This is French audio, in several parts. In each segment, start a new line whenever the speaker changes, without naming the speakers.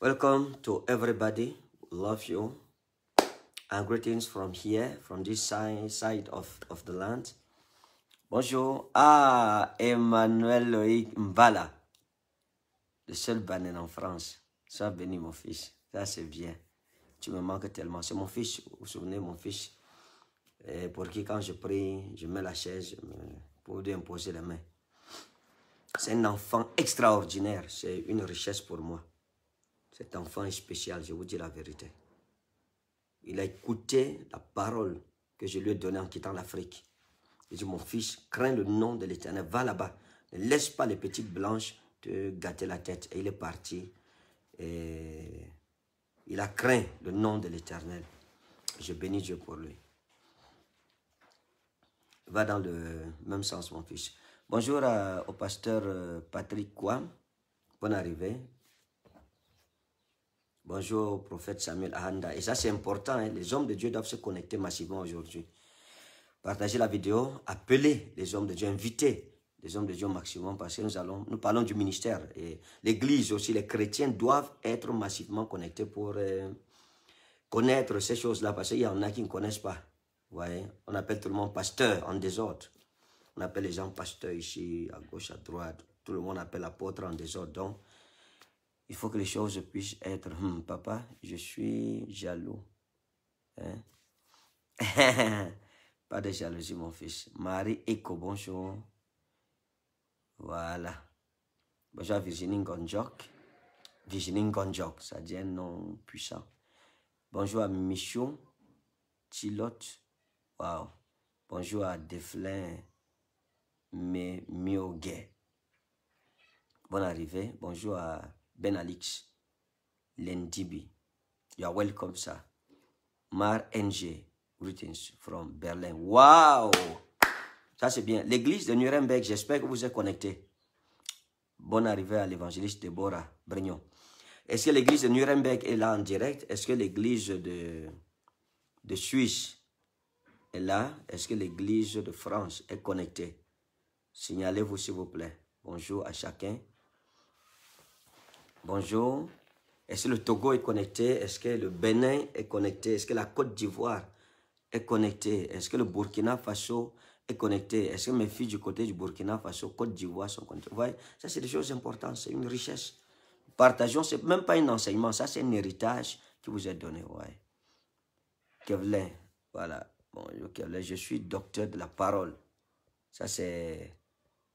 Welcome to everybody. Love you. And greetings from here, from this side, of, of the land. Bonjour. Ah, Emmanuel Loïc Mbala. Le seul banane en France. Sois béni, mon fils. Ça, c'est bien. Tu me manques tellement. C'est mon fils. Vous vous souvenez, mon fils? Et pour qui, quand je prie, je mets la chaise pour lui imposer les mains. C'est un enfant extraordinaire. C'est une richesse pour moi. Cet enfant est spécial, je vous dis la vérité. Il a écouté la parole que je lui ai donnée en quittant l'Afrique. Il dit, mon fils, crains le nom de l'Éternel, va là-bas. Ne laisse pas les petites blanches te gâter la tête. Et il est parti. Et il a craint le nom de l'Éternel. Je bénis Dieu pour lui. Va dans le même sens, mon fils. Bonjour à- au pasteur euh, Patrick Kouam. Bonne arrivée. Bonjour au prophète Samuel Ahanda. Et ça, c'est important. hein. Les hommes de Dieu doivent se connecter massivement aujourd'hui. Partagez la vidéo, appelez les hommes de Dieu, invitez les hommes de Dieu au maximum parce que nous, allons, nous parlons du ministère. Et l'Église aussi, les chrétiens doivent être massivement connectés pour euh, connaître ces choses-là parce qu'il y en a qui ne connaissent pas. Vous voyez, on appelle tout le monde pasteur en désordre. On appelle les gens pasteurs ici, à gauche, à droite. Tout le monde appelle apôtre en désordre. Donc, il faut que les choses puissent être, Hum, papa, je suis jaloux. Hein? Pas de jalousie, mon fils. Marie Eko, bonjour. Voilà. Bonjour Virginie Ngonjok. Virginie Ngonjok, ça dit un nom puissant. Bonjour à Michou Chilote. Wow. Bonjour à Deflin Me- Miogue. Bonne arrivée. Bonjour à Ben Alix Lendibi. You are welcome, sir. Mar NG. Greetings from Berlin. Wow! Ça, c'est bien. L'église de Nuremberg, j'espère que vous êtes connectés. Bonne arrivée à l'évangéliste Deborah Brignon. Est-ce que l'église de Nuremberg est là en direct? Est-ce que l'église de, de Suisse est là? Est-ce que l'église de France est connectée? Signalez-vous, s'il vous plaît. Bonjour à chacun. Bonjour. Est-ce que le Togo est connecté? Est-ce que le Bénin est connecté? Est-ce que la Côte d'Ivoire est connectée? Est-ce que le Burkina Faso est connecté? Est-ce que mes filles du côté du Burkina Faso, Côte d'Ivoire sont connectées? Vous voyez, ça c'est des choses importantes, c'est une richesse. Partageons, c'est même pas un enseignement, ça c'est un héritage qui vous est donné. Ouais. Kevlin, voilà. Bonjour Kevlin, je suis docteur de la parole. Ça c'est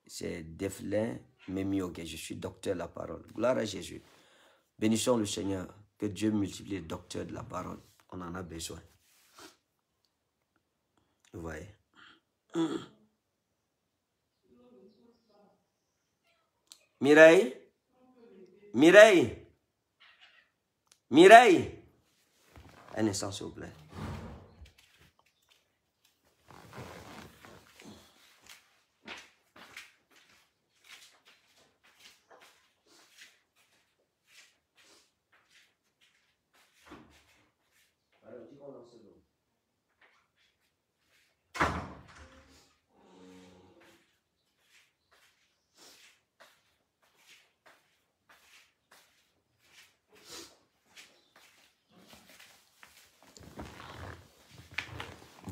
c'est Deflin Memioge, je suis docteur de la parole. Gloire à Jésus. Bénissons le Seigneur, que Dieu multiplie les docteurs de la parole. On en a besoin. Vous voyez? Mireille? Mireille? Mireille? Un instant, s'il vous plaît.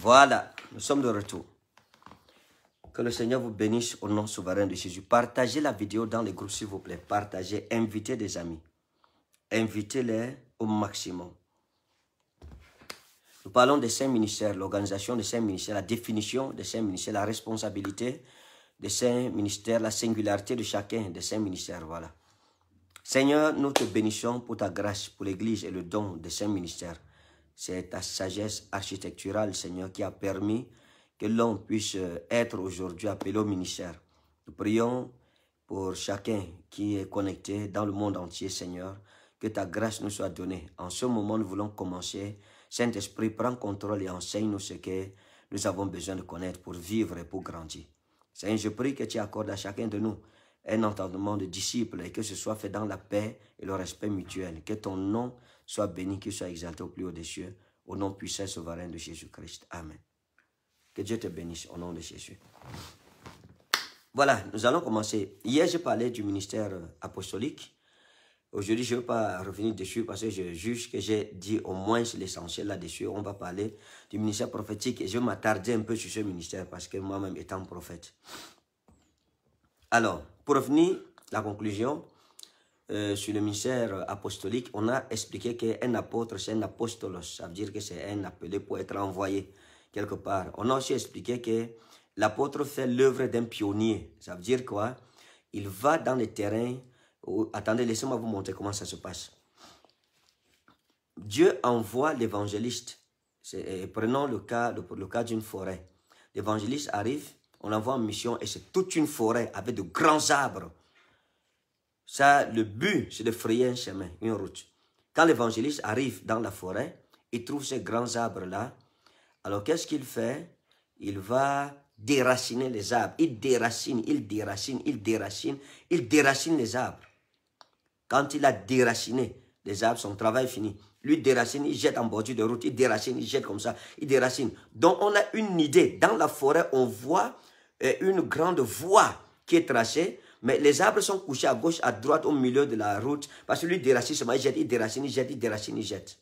Voilà, nous sommes de retour. Que le Seigneur vous bénisse au nom souverain de Jésus. Partagez la vidéo dans les groupes, s'il vous plaît. Partagez, invitez des amis. Invitez-les au maximum. Nous parlons des saints ministères, l'organisation des saints ministères, la définition des saints ministères, la responsabilité des saints ministères, la singularité de chacun des saints ministères. Voilà. Seigneur, nous te bénissons pour ta grâce, pour l'Église et le don des saints ministères. C'est ta sagesse architecturale, Seigneur, qui a permis que l'on puisse être aujourd'hui appelé au ministère. Nous prions pour chacun qui est connecté dans le monde entier, Seigneur, que ta grâce nous soit donnée. En ce moment, nous voulons commencer. Saint-Esprit, prends contrôle et enseigne-nous ce que nous avons besoin de connaître pour vivre et pour grandir. Seigneur, je prie que tu accordes à chacun de nous un entendement de disciples et que ce soit fait dans la paix et le respect mutuel. Que ton nom soit béni, qu'il soit exalté au plus haut des cieux, au nom puissant et souverain de Jésus-Christ. Amen. Que Dieu te bénisse au nom de Jésus. Voilà, nous allons commencer. Hier, j'ai parlé du ministère apostolique. Aujourd'hui, je ne veux pas revenir dessus parce que je juge que j'ai dit au moins l'essentiel là-dessus. On va parler du ministère prophétique et je vais m'attarder un peu sur ce ministère parce que moi-même étant prophète. Alors, pour revenir à la conclusion, euh, sur le ministère apostolique, on a expliqué qu'un apôtre, c'est un apostolos. Ça veut dire que c'est un appelé pour être envoyé quelque part. On a aussi expliqué que l'apôtre fait l'œuvre d'un pionnier. Ça veut dire quoi? Il va dans les terrains Attendez, laissez-moi vous montrer comment ça se passe. Dieu envoie l'évangéliste. Prenons le cas, le, le cas d'une forêt. L'évangéliste arrive, on l'envoie en mission et c'est toute une forêt avec de grands arbres. Ça, le but, c'est de frayer un chemin, une route. Quand l'évangéliste arrive dans la forêt, il trouve ces grands arbres-là. Alors, qu'est-ce qu'il fait? Il va déraciner les arbres. Il déracine, il déracine, il déracine, il déracine les arbres. Quand il a déraciné les arbres, son travail est fini. Lui déracine, il jette en bordure de route, il déracine, il jette comme ça, il déracine. Donc on a une idée. Dans la forêt, on voit euh, une grande voie qui est tracée, mais les arbres sont couchés à gauche, à droite, au milieu de la route, parce que lui déracine il jette, il déracine, il jette, il déracine, il jette.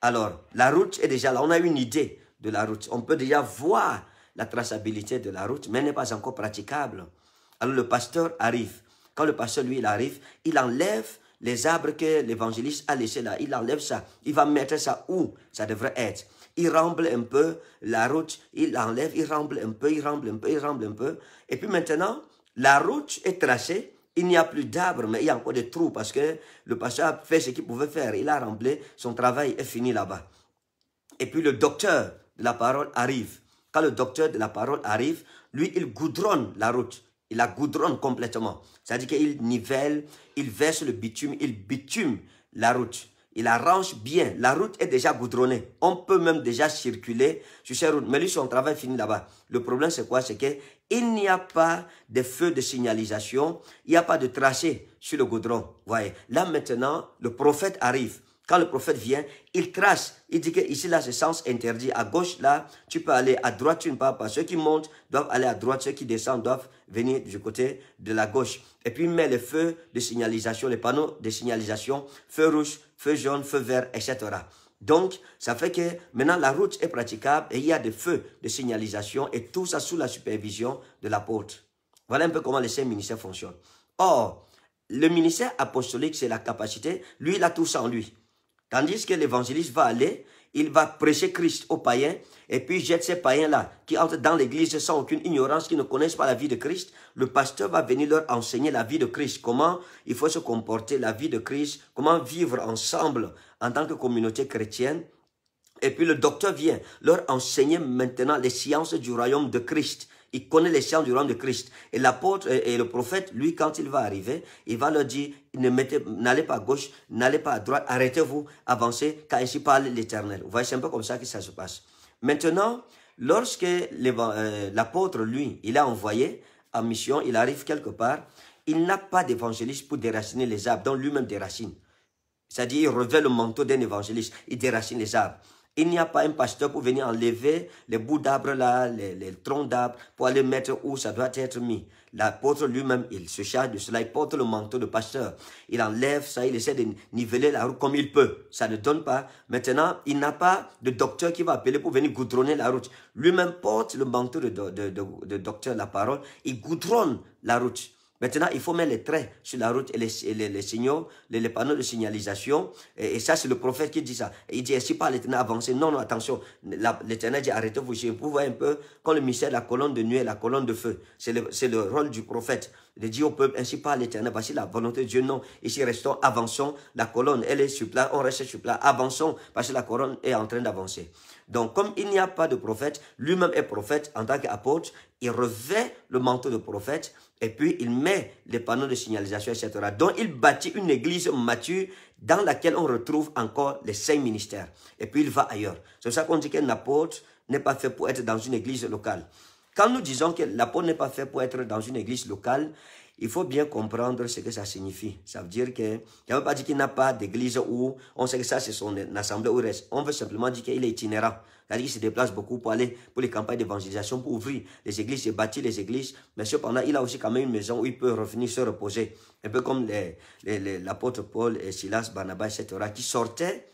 Alors, la route est déjà là, on a une idée de la route. On peut déjà voir la traçabilité de la route, mais elle n'est pas encore praticable. Alors le pasteur arrive. Quand le pasteur, lui, il arrive, il enlève les arbres que l'évangéliste a laissés là. Il enlève ça. Il va mettre ça où ça devrait être. Il remble un peu la route. Il enlève, il remble un peu, il remble un peu, il remble un peu. Et puis maintenant, la route est tracée. Il n'y a plus d'arbres, mais il y a encore des trous parce que le pasteur a fait ce qu'il pouvait faire. Il a remblé, son travail est fini là-bas. Et puis le docteur de la parole arrive. Quand le docteur de la parole arrive, lui, il goudronne la route. Il la goudronne complètement. C'est-à-dire qu'il nivelle, il verse le bitume, il bitume la route. Il arrange bien. La route est déjà goudronnée. On peut même déjà circuler sur ces routes. Mais lui, son travail finit là-bas. Le problème, c'est quoi? C'est qu'il n'y a pas de feu de signalisation. Il n'y a pas de tracé sur le goudron. Voyez. Là, maintenant, le prophète arrive. Quand le prophète vient, il trace. Il dit que ici, là, c'est sens interdit. À gauche, là, tu peux aller. À droite, tu ne peux pas. Ceux qui montent doivent aller à droite. Ceux qui descendent doivent venir du côté de la gauche. Et puis, il met les feux de signalisation, les panneaux de signalisation, feu rouge, feu jaune, feu vert, etc. Donc, ça fait que maintenant la route est praticable et il y a des feux de signalisation et tout ça sous la supervision de l'apôtre. Voilà un peu comment les cinq ministères fonctionnent. Or, le ministère apostolique, c'est la capacité. Lui, il a tout ça en lui. Tandis que l'évangéliste va aller, il va prêcher Christ aux païens, et puis jette ces païens-là qui entrent dans l'église sans aucune ignorance, qui ne connaissent pas la vie de Christ. Le pasteur va venir leur enseigner la vie de Christ, comment il faut se comporter, la vie de Christ, comment vivre ensemble en tant que communauté chrétienne. Et puis le docteur vient leur enseigner maintenant les sciences du royaume de Christ. Il connaît les sciences du royaume de Christ. Et l'apôtre et le prophète, lui, quand il va arriver, il va leur dire, n'allez pas à gauche, n'allez pas à droite, arrêtez-vous, avancez, car ainsi parle l'Éternel. Vous voyez, c'est un peu comme ça que ça se passe. Maintenant, lorsque euh, l'apôtre, lui, il a envoyé en mission, il arrive quelque part, il n'a pas d'évangéliste pour déraciner les arbres, dont lui-même déracine. C'est-à-dire, il revêt le manteau d'un évangéliste, il déracine les arbres. Il n'y a pas un pasteur pour venir enlever les bouts d'arbres là, les, troncs d'arbres, pour aller mettre où ça doit être mis. L'apôtre lui-même, il se charge de cela, il porte le manteau de pasteur. Il enlève ça, il essaie de niveler la route comme il peut. Ça ne donne pas. Maintenant, il n'a pas de docteur qui va appeler pour venir goudronner la route. Lui-même porte le manteau de, docteur, la parole. Il goudronne la route. Maintenant, il faut mettre les traits sur la route et les, signaux, les, panneaux de Et, ça, c'est le prophète qui dit ça. il dit, ainsi pas l'éternel avancé. Non, non, attention. L'éternel dit, arrêtez-vous. Vous voyez un peu, quand le mystère, la colonne de nuit et la colonne de feu. C'est le, le rôle du prophète. De dire au peuple, ainsi pas l'éternel. Voici la volonté de Dieu. Non. Ici, restons, avançons. La colonne, elle est sur place. On reste sur place. Avançons. Parce que la colonne est en train d'avancer. Donc, comme il n'y a pas de prophète, lui-même est prophète en tant qu'apôtre, il revêt le manteau de prophète et puis il met les panneaux de signalisation, etc. Donc il bâtit une église mature dans laquelle on retrouve encore les cinq ministères. Et puis il va ailleurs. C'est pour ça qu'on dit qu'un apôtre n'est pas fait pour être dans une église locale. Quand nous disons que l'apôtre n'est pas fait pour être dans une église locale, il faut bien comprendre ce que ça signifie. Ça veut dire que, ça ne veut pas dire qu'il n'a pas d'église où on sait que ça c'est son assemblée il reste. On veut simplement dire qu'il est itinérant. Qu'il se déplace beaucoup pour aller pour les campagnes d'évangélisation, pour ouvrir les églises, il bâtir les églises. Mais cependant, il a aussi quand même une maison où il peut revenir se reposer. Un peu comme l'apôtre Paul et Silas, Barnabas, etc., qui sortaient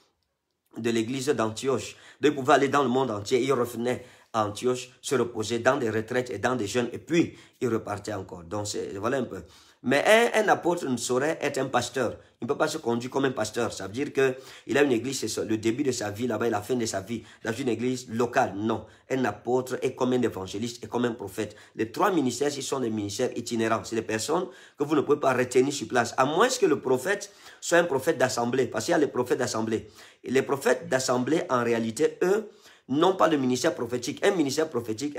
de l'église d'Antioche. Donc, ils pouvaient aller dans le monde entier. Ils revenaient Antioche se reposer dans des retraites et dans des jeûnes. Et puis, ils repartaient encore. Donc, voilà un peu. Mais un, apôtre ne saurait être un pasteur. Il ne peut pas se conduire comme un pasteur. Ça veut dire qu'il a une église, c'est le début de sa vie là-bas et la fin de sa vie dans une église locale. Non. Un apôtre est comme un évangéliste et comme un prophète. Les trois ministères, ils sont des ministères itinérants. C'est des personnes que vous ne pouvez pas retenir sur place. À moins que le prophète soit un prophète d'assemblée. Parce qu'il y a les prophètes d'assemblée. Les prophètes d'assemblée, en réalité, eux, n'ont pas le ministère prophétique. Un ministère prophétique,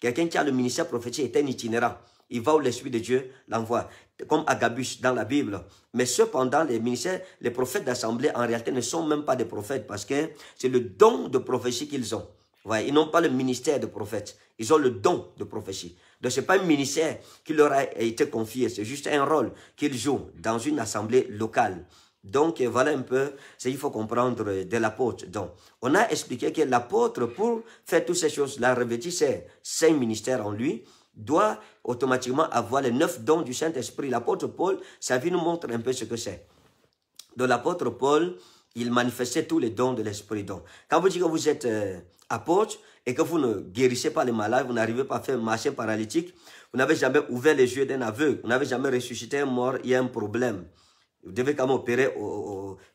quelqu'un qui a le ministère prophétique est un itinérant. Il va où l'Esprit de Dieu l'envoie, comme Agabus dans la Bible. Mais cependant, les ministères, les prophètes d'assemblée, en réalité, ne sont même pas des prophètes parce que c'est le don de prophétie qu'ils ont. ils n'ont pas le ministère de prophète. Ils ont le don de prophétie. Donc, ce n'est pas un ministère qui leur a été confié. C'est juste un rôle qu'ils jouent dans une assemblée locale. Donc, voilà un peu ce qu'il faut comprendre de l'apôtre. Donc, on a expliqué que l'apôtre, pour faire toutes ces choses-là, revêtir ses cinq ministères en lui, doit automatiquement avoir les neuf dons du Saint-Esprit. L'apôtre Paul, sa vie nous montre un peu ce que c'est. Donc l'apôtre Paul, il manifestait tous les dons de l'Esprit. Donc, quand vous dites que vous êtes euh, apôtre et que vous ne guérissez pas les malades, vous n'arrivez pas à faire marcher paralytique, vous n'avez jamais ouvert les yeux d'un aveugle, vous n'avez jamais ressuscité un mort, il y a un problème. Vous devez quand même opérer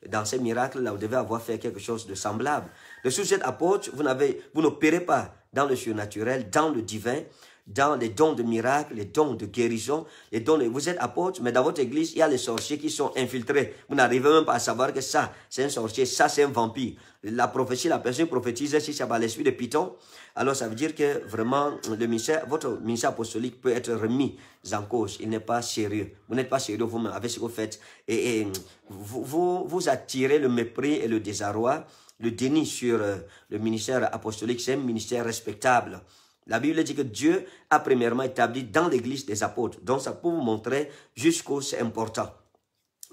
dans ces miracles-là, vous devez avoir fait quelque chose de semblable. Sous cet apôtre, vous n'opérez pas dans le surnaturel, dans le divin, dans les dons de miracles, les dons de guérison, les dons. Vous êtes apôtre, mais dans votre église, il y a les sorciers qui sont infiltrés. Vous n'arrivez même pas à savoir que ça, c'est un sorcier, ça, c'est un vampire. La prophétie, la personne prophétise, si c'est pas l'esprit de Python, alors ça veut dire que vraiment, le ministère, votre ministère apostolique peut être remis en cause. Il n'est pas sérieux. Vous n'êtes pas sérieux vous-même avec ce que vous faites. Et, vous, vous, vous attirez le mépris et le désarroi, le déni sur euh, le ministère apostolique. C'est un ministère respectable. La Bible dit que Dieu a premièrement établi dans l'église des apôtres. Donc ça peut vous montrer jusqu'où c'est important.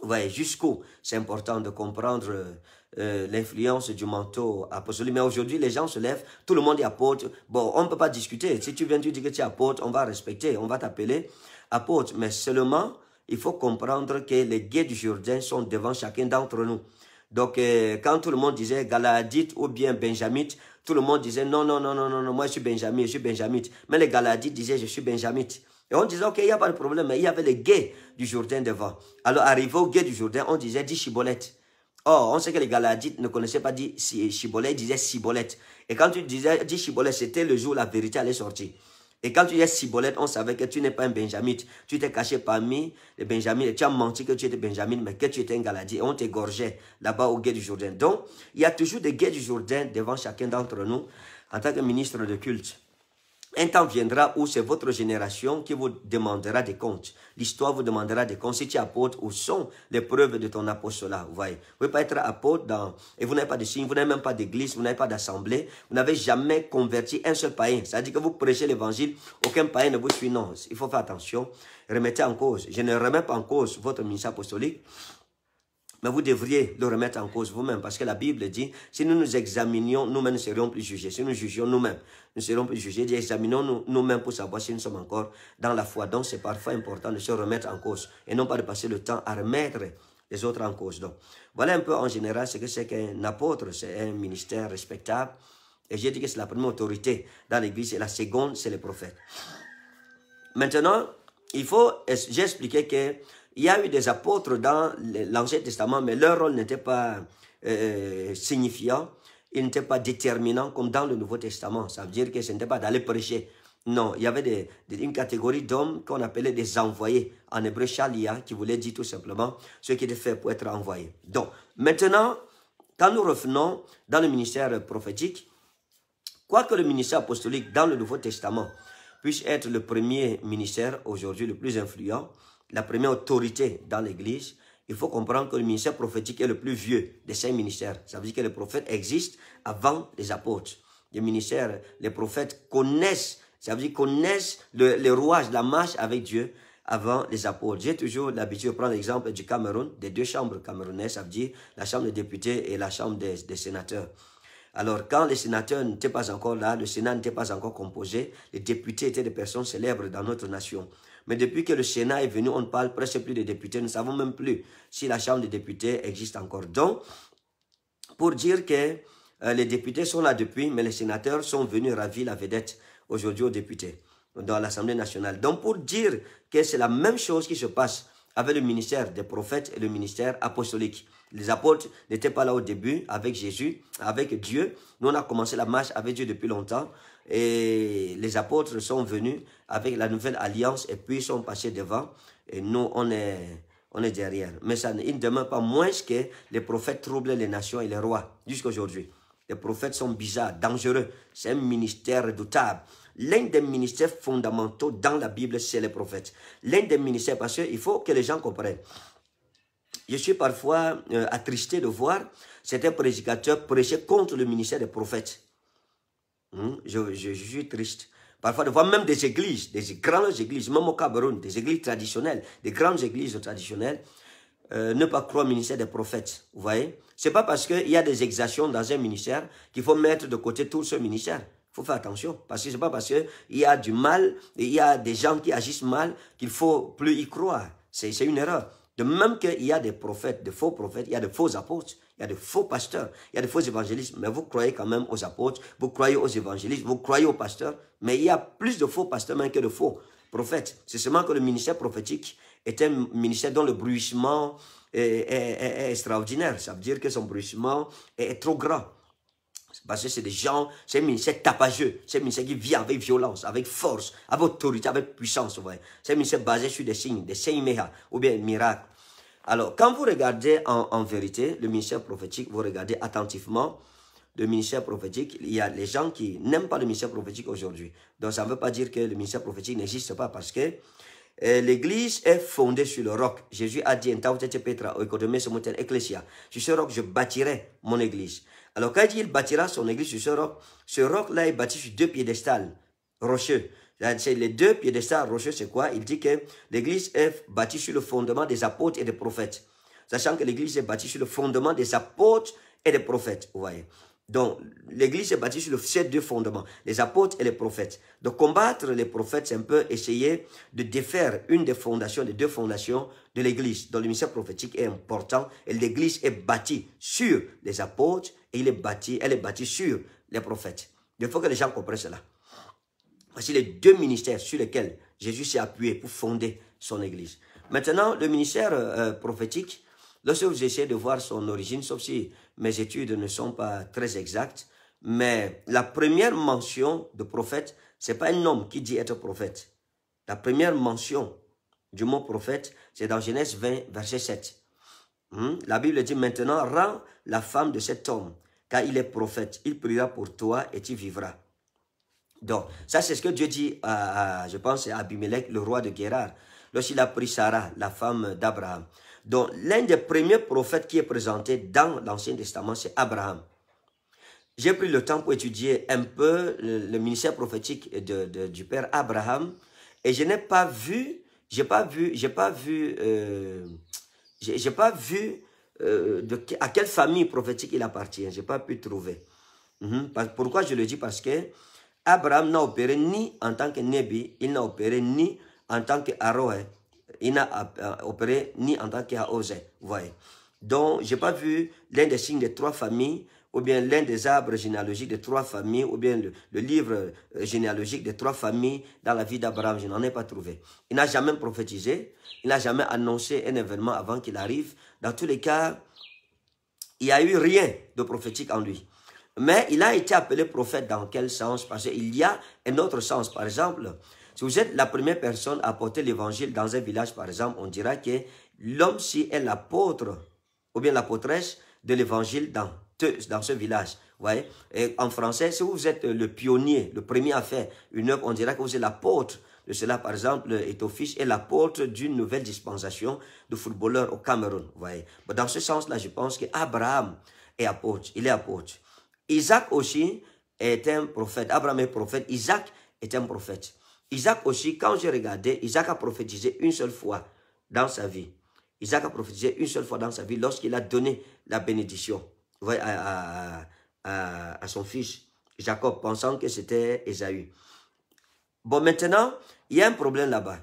Vous voyez, jusqu'où c'est important de comprendre euh, l'influence du manteau apostolique. Mais aujourd'hui, les gens se lèvent, tout le monde est apôtre. Bon, on ne peut pas discuter. Si tu viens, tu dis que tu es apôtre, on va respecter, on va t'appeler apôtre. Mais seulement, il faut comprendre que les guets du Jourdain sont devant chacun d'entre nous. Donc, euh, quand tout le monde disait Galadite ou bien Benjamite, tout le monde disait non, non, non, non, non, non, moi je suis Benjamin, je suis Benjamite. Mais les Galadites disaient je suis Benjamite. Et on disait, ok, il n'y a pas de problème, mais il y avait les gays du Jourdain devant. Alors, arrivé au guet du Jourdain, on disait dit Chibolette. Or, on sait que les Galadites ne connaissaient pas dit Chibolette, ils disaient Cibolette. Et quand tu disais dit Chibolette, c'était le jour où la vérité allait sortir. Et quand tu es cibolette, on savait que tu n'es pas un benjamite. Tu t'es caché parmi les benjamites. Tu as menti que tu étais benjamin, mais que tu étais un galadie. Et on t'égorgeait là-bas au guet du Jourdain. Donc, il y a toujours des guets du Jourdain devant chacun d'entre nous en tant que ministre de culte. Un temps viendra où c'est votre génération qui vous demandera des comptes. L'histoire vous demandera des comptes. Si tu es apôtre, où sont les preuves de ton apostolat? Vous voyez, vous ne pouvez pas être apôtre dans, et vous n'avez pas de signe, vous n'avez même pas d'église, vous n'avez pas d'assemblée, vous n'avez jamais converti un seul païen. C'est-à-dire que vous prêchez l'évangile, aucun païen ne vous suit. Non, il faut faire attention. Remettez en cause. Je ne remets pas en cause votre ministère apostolique. Mais vous devriez le remettre en cause vous-même parce que la Bible dit, si nous nous examinions, nous-mêmes ne serions plus jugés. Si nous jugions nous-mêmes, nous serions plus jugés. Dit, examinons nous-mêmes pour savoir si nous sommes encore dans la foi. Donc, c'est parfois important de se remettre en cause et non pas de passer le temps à remettre les autres en cause. Donc, voilà un peu en général ce que c'est qu'un apôtre. C'est un ministère respectable. Et j'ai dit que c'est la première autorité dans l'Église et la seconde, c'est les prophètes. Maintenant, il faut, j'ai expliqué que il y a eu des apôtres dans l'Ancien Testament, mais leur rôle n'était pas euh, signifiant, il n'était pas déterminant comme dans le Nouveau Testament. Ça veut dire que ce n'était pas d'aller prêcher. Non, il y avait une catégorie d'hommes qu'on appelait des envoyés. En hébreu, chalia, qui voulait dire tout simplement ce qui était fait pour être envoyé. Donc, maintenant, quand nous revenons dans le ministère prophétique, quoique le ministère apostolique dans le Nouveau Testament puisse être le premier ministère aujourd'hui le plus influent, la première autorité dans l'Église, il faut comprendre que le ministère prophétique est le plus vieux des cinq ministères. Ça veut dire que les prophètes existent avant les apôtres. Les ministères, les prophètes connaissent, ça veut dire connaissent le, rouage, la marche avec Dieu avant les apôtres. J'ai toujours l'habitude de prendre l'exemple du Cameroun, des deux chambres camerounaises, ça veut dire la chambre des députés et la chambre des sénateurs. Alors, quand les sénateurs n'étaient pas encore là, le Sénat n'était pas encore composé, les députés étaient des personnes célèbres dans notre nation. Mais depuis que le Sénat est venu, on ne parle presque plus des députés. Nous ne savons même plus si la Chambre des députés existe encore. Donc, pour dire que euh, les députés sont là depuis, mais les sénateurs sont venus ravir la vedette aujourd'hui aux députés dans l'Assemblée nationale. Donc, pour dire que c'est la même chose qui se passe avec le ministère des prophètes et le ministère apostolique. Les apôtres n'étaient pas là au début avec Jésus, avec Dieu. Nous, on a commencé la marche avec Dieu depuis longtemps. Et les apôtres sont venus avec la nouvelle alliance et puis ils sont passés devant. Et nous, on est, on est derrière. Mais ça il ne demeure pas moins que les prophètes troublent les nations et les rois jusqu'à aujourd'hui. Les prophètes sont bizarres, dangereux. C'est un ministère redoutable. L'un des ministères fondamentaux dans la Bible, c'est les prophètes. L'un des ministères, parce qu'il faut que les gens comprennent. Je suis parfois euh, attristé de voir certains prédicateurs prêcher contre le ministère des prophètes. Hmm? Je, suis triste. Parfois, de voir même des églises, des grandes églises, même au Cameroun, des églises traditionnelles, des grandes églises traditionnelles, euh, ne pas croire au ministère des prophètes. Vous voyez C'est pas parce qu'il y a des exactions dans un ministère qu'il faut mettre de côté tout ce ministère. Il faut faire attention. Parce que c'est pas parce qu'il y a du mal, il y a des gens qui agissent mal, qu'il faut plus y croire. C'est une erreur. De même qu'il y a des prophètes, de faux prophètes, il y a de faux apôtres, il y a de faux pasteurs, il y a de faux évangélistes, mais vous croyez quand même aux apôtres, vous croyez aux évangélistes, vous croyez aux pasteurs, mais il y a plus de faux pasteurs même que de faux prophètes. C'est seulement que le ministère prophétique est un ministère dont le bruissement est, extraordinaire. Ça veut dire que son bruissement est, trop grand. Parce que c'est des gens, c'est un ministère tapageux, c'est un ministère qui vit avec violence, avec force, avec autorité, avec puissance. C'est un ministère basé sur des signes, des signes ou bien miracles. Alors, quand vous regardez en, vérité le ministère prophétique, vous regardez attentivement le ministère prophétique, il y a les gens qui n'aiment pas le ministère prophétique aujourd'hui. Donc, ça ne veut pas dire que le ministère prophétique n'existe pas parce que euh, l'Église est fondée sur le roc. Jésus a dit, sur ce roc, je bâtirai mon Église. Alors, quand il dit il bâtira son Église sur ce roc, ce roc-là est bâti sur deux piédestals rocheux. C'est les deux piédestals rocheux, c'est quoi? Il dit que l'église est bâtie sur le fondement des apôtres et des prophètes. Sachant que l'église est bâtie sur le fondement des apôtres et des prophètes, vous voyez. Donc, l'église est bâtie sur ces deux fondements, les apôtres et les prophètes. De combattre les prophètes, c'est un peu essayer de défaire une des fondations, des deux fondations de l'église. Donc, le ministère prophétique est important et l'église est bâtie sur les apôtres et il est bâti, elle est bâtie sur les prophètes. Il faut que les gens comprennent cela. Voici les deux ministères sur lesquels Jésus s'est appuyé pour fonder son Église. Maintenant, le ministère euh, prophétique, lorsque vous essayez de voir son origine, sauf si mes études ne sont pas très exactes, mais la première mention de prophète, c'est pas un homme qui dit être prophète. La première mention du mot prophète, c'est dans Genèse 20, verset 7. Hmm? La Bible dit maintenant, rends la femme de cet homme, car il est prophète. Il priera pour toi et tu vivras. Donc, ça c'est ce que Dieu dit à, je pense, à Abimelech, le roi de Guérard, lorsqu'il a pris Sarah, la femme d'Abraham. Donc, l'un des premiers prophètes qui est présenté dans l'Ancien Testament, c'est Abraham. J'ai pris le temps pour étudier un peu le, ministère prophétique du père Abraham et je n'ai pas vu, j'ai pas vu, j'ai pas vu, euh, j'ai pas vu euh, à quelle famille prophétique il appartient. J'ai pas pu trouver. Mhm. Pourquoi je le dis? Parce que Abraham n'a opéré ni en tant que Nebi, il n'a opéré ni en tant que Aroé, il n'a euh, opéré ni en tant qu'Aosé. Voyez. Donc, je n'ai pas vu l'un des signes des trois familles, ou bien l'un des arbres généalogiques des trois familles, ou bien le, livre euh, généalogique des trois familles dans la vie d'Abraham. Je n'en ai pas trouvé. Il n'a jamais prophétisé, il n'a jamais annoncé un événement avant qu'il arrive. Dans tous les cas, il n'y a eu rien de prophétique en lui. Mais il a été appelé prophète dans quel sens? Parce qu'il y a un autre sens. Par exemple, si vous êtes la première personne à porter l'évangile dans un village, par exemple, on dira que l'homme-ci est l'apôtre ou bien l'apôtresse de l'évangile dans, dans ce village. en français, si vous êtes le pionnier, le premier à faire une œuvre, on dira que vous êtes l'apôtre de cela, par exemple, est fils et l'apôtre d'une nouvelle dispensation de footballeurs au Cameroun. Dans ce sens-là, je pense qu'Abraham est apôtre. Il est apôtre. Isaac aussi est un prophète. Abraham est prophète. Isaac est un prophète. Isaac aussi, quand j'ai regardé, Isaac a prophétisé une seule fois dans sa vie. Isaac a prophétisé une seule fois dans sa vie lorsqu'il a donné la bénédiction à, à, son fils Jacob, pensant que c'était Esaü. Bon, maintenant, il y a un problème là-bas.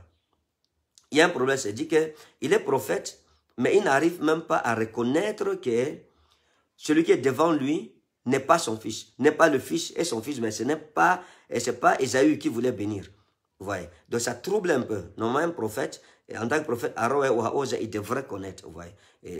Il y a un problème, c'est dit qu'il est prophète, mais il n'arrive même pas à reconnaître que celui qui est devant lui n'est pas son fils, n'est pas le fils et son fils, mais ce n'est pas, pas Esaü qui voulait bénir. Voyez Donc ça trouble un peu. Normalement, un prophète, en tant que prophète, Aaron il devrait connaître. Vous voyez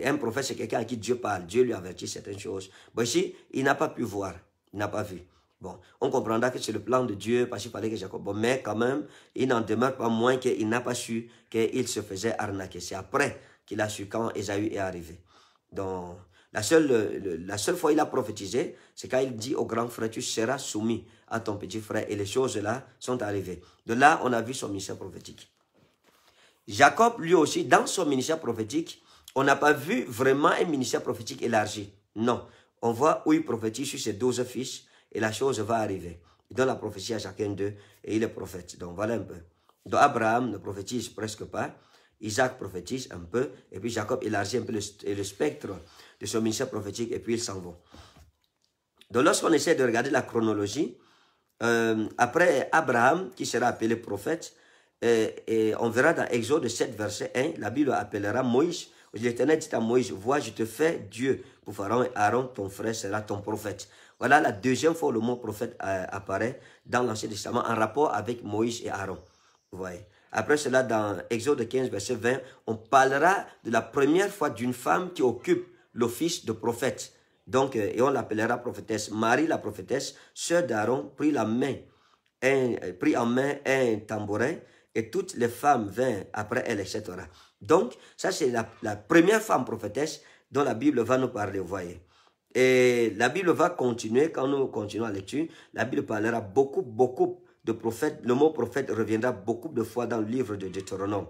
un prophète, c'est quelqu'un à qui Dieu parle. Dieu lui avertit certaines choses. Bon, ici, il n'a pas pu voir. Il n'a pas vu. Bon, on comprendra que c'est le plan de Dieu parce qu'il fallait que Jacob. Bon, mais quand même, il n'en demeure pas moins qu'il n'a pas su qu'il se faisait arnaquer. C'est après qu'il a su quand Esaü est arrivé. Donc, la seule, la seule fois il a prophétisé, c'est quand il dit au grand frère, tu seras soumis à ton petit frère. Et les choses là sont arrivées. De là, on a vu son ministère prophétique. Jacob, lui aussi, dans son ministère prophétique, on n'a pas vu vraiment un ministère prophétique élargi. Non. On voit où il prophétise sur ses douze fils et la chose va arriver. Il donne la prophétie à chacun d'eux et il est prophète. Donc voilà un peu. Donc Abraham ne prophétise presque pas. Isaac prophétise un peu. Et puis Jacob élargit un peu le, spectre de son ministère prophétique et puis il s'en va. Donc lorsqu'on essaie de regarder la chronologie, euh, après Abraham, qui sera appelé prophète, et on verra dans Exode 7, verset 1, la Bible appellera Moïse. L'Éternel dit à Moïse, vois, je te fais Dieu pour Pharaon et Aaron, ton frère, sera ton prophète. Voilà la deuxième fois où le mot prophète euh, apparaît dans l'Ancien Testament en rapport avec Moïse et Aaron. Vous voyez. Après cela, dans Exode 15, verset 20, on parlera de la première fois d'une femme qui occupe l'office de prophète. Donc, euh, et on l'appellera prophétesse. Marie, la prophétesse, sœur d'Aaron, prit la prit en main un tambourin, et toutes les femmes vinrent après elle, etc. Donc, ça c'est la, première femme prophétesse dont la Bible va nous parler, vous voyez. Et la Bible va continuer, quand nous continuons la lecture, la Bible parlera beaucoup, beaucoup de prophètes. Le mot prophète reviendra beaucoup de fois dans le livre de Deutéronome.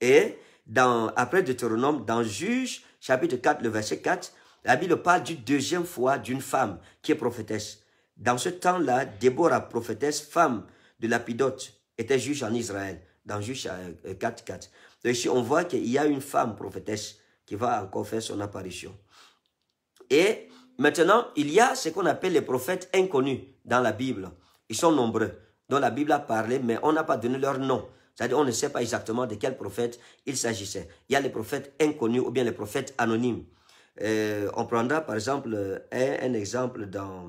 Et dans, après Deutéronome, dans Juge, chapitre 4, le verset 4, la Bible parle d'une deuxième fois d'une femme qui est prophétesse. Dans ce temps-là, Déborah, prophétesse, femme de Lapidote, était juge en Israël, dans Juge 4, 4. Donc ici, on voit qu'il y a une femme prophétesse qui va encore faire son apparition. Et maintenant, il y a ce qu'on appelle les prophètes inconnus dans la Bible. Ils sont nombreux, dont la Bible a parlé, mais on n'a pas donné leur nom. C'est-à-dire, on ne sait pas exactement de quel prophète il s'agissait. Il y a les prophètes inconnus ou bien les prophètes anonymes. Euh, on prendra par exemple un, exemple dans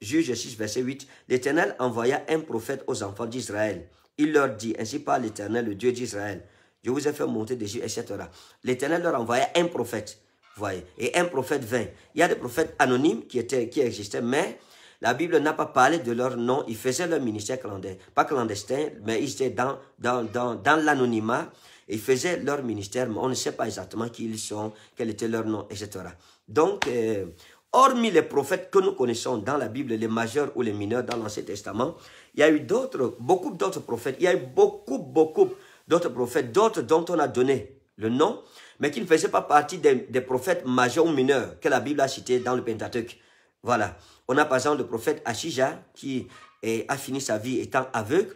Juge 6, verset 8. L'Éternel envoya un prophète aux enfants d'Israël. Il leur dit, ainsi par l'Éternel, le Dieu d'Israël, je vous ai fait monter d'Égypte, etc. L'Éternel leur envoya un prophète, voyez, et un prophète vint. Il y a des prophètes anonymes qui, étaient, qui existaient, mais la Bible n'a pas parlé de leur nom. Ils faisaient leur ministère clandestin, pas clandestin, mais ils étaient dans l'anonymat. Ils faisaient leur ministère, mais on ne sait pas exactement qui ils sont, quel était leur nom, etc. Donc, euh, hormis les prophètes que nous connaissons dans la Bible, les majeurs ou les mineurs dans l'Ancien Testament, il y a eu d'autres, beaucoup d'autres prophètes. Il y a eu beaucoup, beaucoup d'autres prophètes, d'autres dont on a donné le nom, mais qui ne faisaient pas partie des, prophètes majeurs ou mineurs que la Bible a cités dans le Pentateuque. Voilà. On a par exemple le prophète Achija qui a fini sa vie étant aveugle,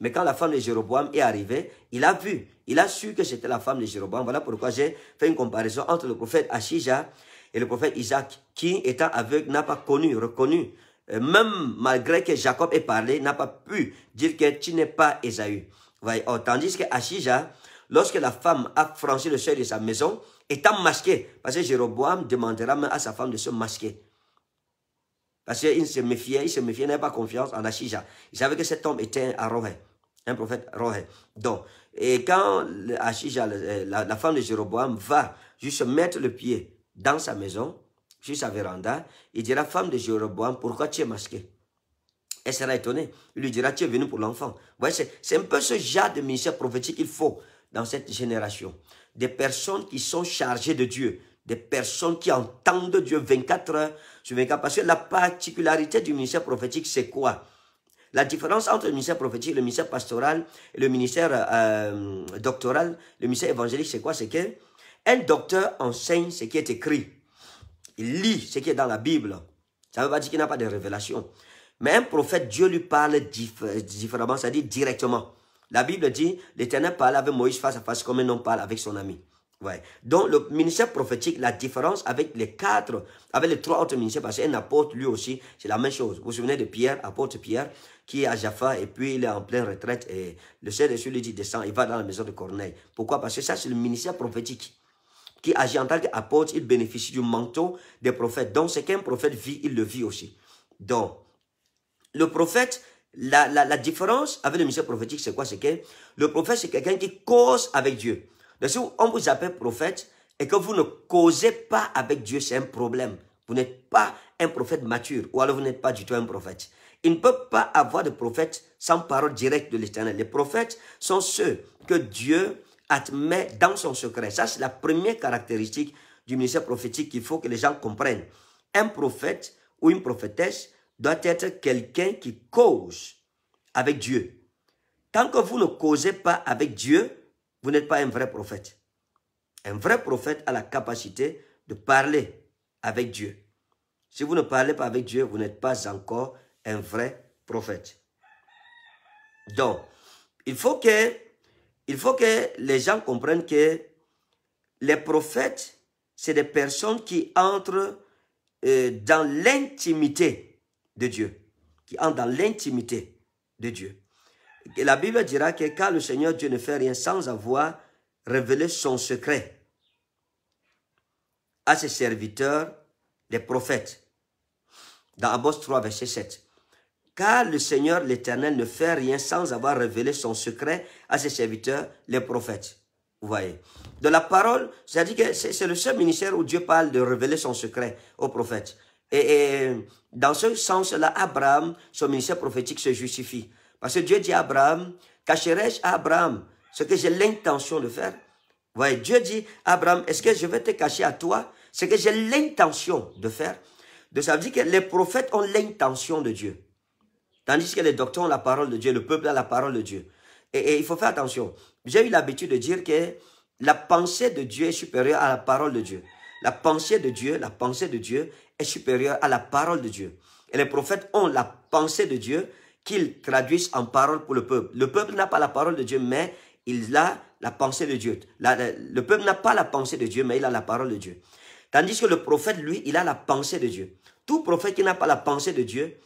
mais quand la femme de Jéroboam est arrivée, il a vu, il a su que c'était la femme de Jéroboam. Voilà pourquoi j'ai fait une comparaison entre le prophète Achija et le prophète Isaac, qui étant aveugle n'a pas connu, reconnu, euh, même malgré que Jacob ait parlé, n'a pas pu dire que tu n'es pas Esaü. Oh, tandis que Achija, lorsque la femme a franchi le seuil de sa maison, étant masquée, parce que Jéroboam demandera même à sa femme de se masquer. Parce qu'il se méfiait, il se méfiait, il n'avait pas confiance en Achija. Il savait que cet homme était un rohé, un prophète rohé. Donc, et quand Achija, la, la, femme de Jéroboam, va juste mettre le pied dans sa maison, sur sa véranda, il dira, femme de Jéroboam, pourquoi tu es masquée? Elle sera étonnée. Il lui dira, tu es venu pour l'enfant. C'est un peu ce genre de ministère prophétique qu'il faut dans cette génération. Des personnes qui sont chargées de Dieu. Des personnes qui entendent Dieu 24 heures sur 24. Parce que la particularité du ministère prophétique, c'est quoi? La différence entre le ministère prophétique, le ministère pastoral le ministère euh, doctoral, le ministère évangélique, c'est quoi? C'est que un docteur enseigne ce qui est écrit. Il lit ce qui est dans la Bible. Ça ne veut pas dire qu'il n'a pas de révélation. Mais un prophète, Dieu lui parle différemment, c'est-à-dire directement. La Bible dit, l'Éternel parle avec Moïse face à face comme un homme parle avec son ami. Ouais. Donc, le ministère prophétique, la différence avec les quatre, avec les trois autres ministères, parce qu'un apôtre, lui aussi, c'est la même chose. Vous vous souvenez de Pierre, apôtre Pierre, qui est à Jaffa, et puis il est en pleine retraite, et le Saint-Esprit lui dit, descend, il va dans la maison de Corneille. Pourquoi? Parce que ça, c'est le ministère prophétique. Qui agit en tant qu'apôtre, il bénéficie du manteau des prophètes. Donc, ce qu'un prophète vit, il le vit aussi. Donc, le prophète, la, la, différence avec le ministère prophétique, c'est quoi? C'est que le prophète, c'est quelqu'un qui cause avec Dieu. Donc si on vous appelle prophète et que vous ne causez pas avec Dieu, c'est un problème. Vous n'êtes pas un prophète mature ou alors vous n'êtes pas du tout un prophète. Il ne peut pas avoir de prophète sans parole directe de l'éternel. Les prophètes sont ceux que Dieu admet dans son secret. Ça, c'est la première caractéristique du ministère prophétique qu'il faut que les gens comprennent. Un prophète ou une prophétesse doit être quelqu'un qui cause avec Dieu. Tant que vous ne causez pas avec Dieu, vous n'êtes pas un vrai prophète. Un vrai prophète a la capacité de parler avec Dieu. Si vous ne parlez pas avec Dieu, vous n'êtes pas encore un vrai prophète. Donc, il faut que, il faut que les gens comprennent que les prophètes, c'est des personnes qui entrent euh, dans l'intimité de Dieu. Qui entrent dans l'intimité de Dieu la Bible dira que quand le Seigneur Dieu ne fait rien sans avoir révélé son secret à ses serviteurs, les prophètes. Dans Amos 3, verset 7. Car le Seigneur l'Éternel ne fait rien sans avoir révélé son secret à ses serviteurs, les prophètes. Vous voyez. De la parole, c'est-à-dire que c'est le seul ministère où Dieu parle de révéler son secret aux prophètes. Et, dans ce sens-là, Abraham, son ministère prophétique se justifie. Parce que Dieu dit à Abraham, cacherai-je à Abraham ce que j'ai l'intention de faire? Voyez, Dieu dit à Abraham, est-ce que je vais te cacher à toi ce que j'ai l'intention de faire? Ça veut dire que les prophètes ont l'intention de Dieu. Tandis que les docteurs ont la parole de Dieu, le peuple a la parole de Dieu. Et, il faut faire attention. J'ai eu l'habitude de dire que la pensée de Dieu est supérieure à la parole de Dieu. La pensée de Dieu, la pensée de Dieu est supérieure à la parole de Dieu. Et les prophètes ont la pensée de Dieu, qu'ils traduisent en parole pour le peuple. Le peuple n'a pas la parole de Dieu, mais il a la pensée de Dieu. le peuple n'a pas la pensée de Dieu, mais il a la parole de Dieu. Tandis que le prophète, lui, il a la pensée de Dieu. Tout prophète qui n'a pas la pensée de Dieu,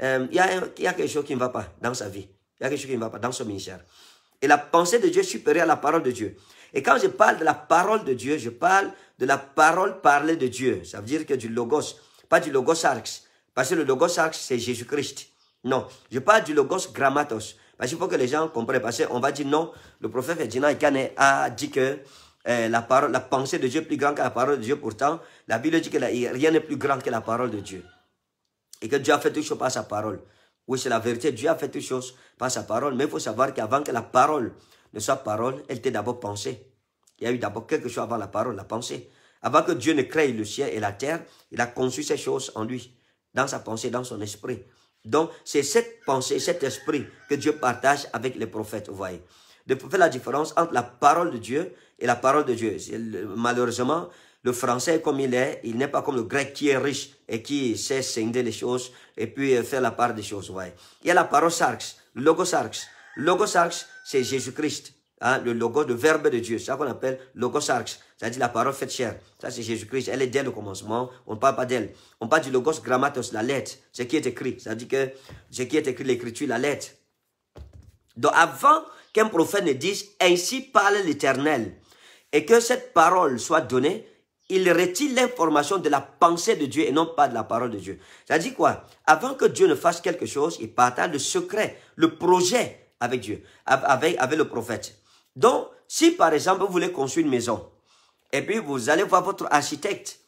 euh, il, y a, quelque chose qui ne va pas dans sa vie. Il y a quelque chose qui ne va pas dans son ministère. Et la pensée de Dieu est supérieure à la parole de Dieu. Et quand je parle de la parole de Dieu, je parle de la parole parlée de Dieu. Ça veut dire que du logos, pas du logos arx. Parce que le logos arx, c'est Jésus-Christ. Non, je parle du logos grammatos. Parce qu'il faut que les gens comprennent. Parce qu'on va dire non, le prophète Ferdinand Ikane a dit que euh, la, parole, la pensée de Dieu est plus grande que la parole de Dieu. Pourtant, la Bible dit que rien n'est plus grand que la parole de Dieu. Et que Dieu a fait toutes choses par sa parole. Oui, c'est la vérité. Dieu a fait toutes choses par sa parole. Mais il faut savoir qu'avant que la parole ne soit parole, elle était d'abord pensée. Il y a eu d'abord quelque chose avant la parole, la pensée. Avant que Dieu ne crée le ciel et la terre, il a conçu ces choses en lui, dans sa pensée, dans son esprit. Donc, c'est cette pensée, cet esprit que Dieu partage avec les prophètes, vous voyez. De faire la différence entre la parole de Dieu et la parole de Dieu. Malheureusement, le français comme il est, il n'est pas comme le grec qui est riche et qui sait scinder les choses et puis euh, faire la part des choses. Voyez. Il y a la parole sarx, le logo sarx. Le logo sarx, c'est Jésus-Christ. Hein, le logo, le verbe de Dieu. Ça qu'on appelle logos arx. C'est-à-dire la parole faite chair. Ça, c'est Jésus-Christ. Elle est dès le commencement. On ne parle pas d'elle. On parle du logos grammatos, la lettre. Ce qui est écrit. C'est-à-dire que ce qui est écrit, l'écriture, la lettre. Donc, avant qu'un prophète ne dise « Ainsi parle l'Éternel » et que cette parole soit donnée, il retire l'information de la pensée de Dieu et non pas de la parole de Dieu. C'est-à-dire quoi? Avant que Dieu ne fasse quelque chose, il partage le secret, le projet avec Dieu, avec, le prophète. Donc, si par exemple, vous voulez construire une maison, et puis vous allez voir votre architecte,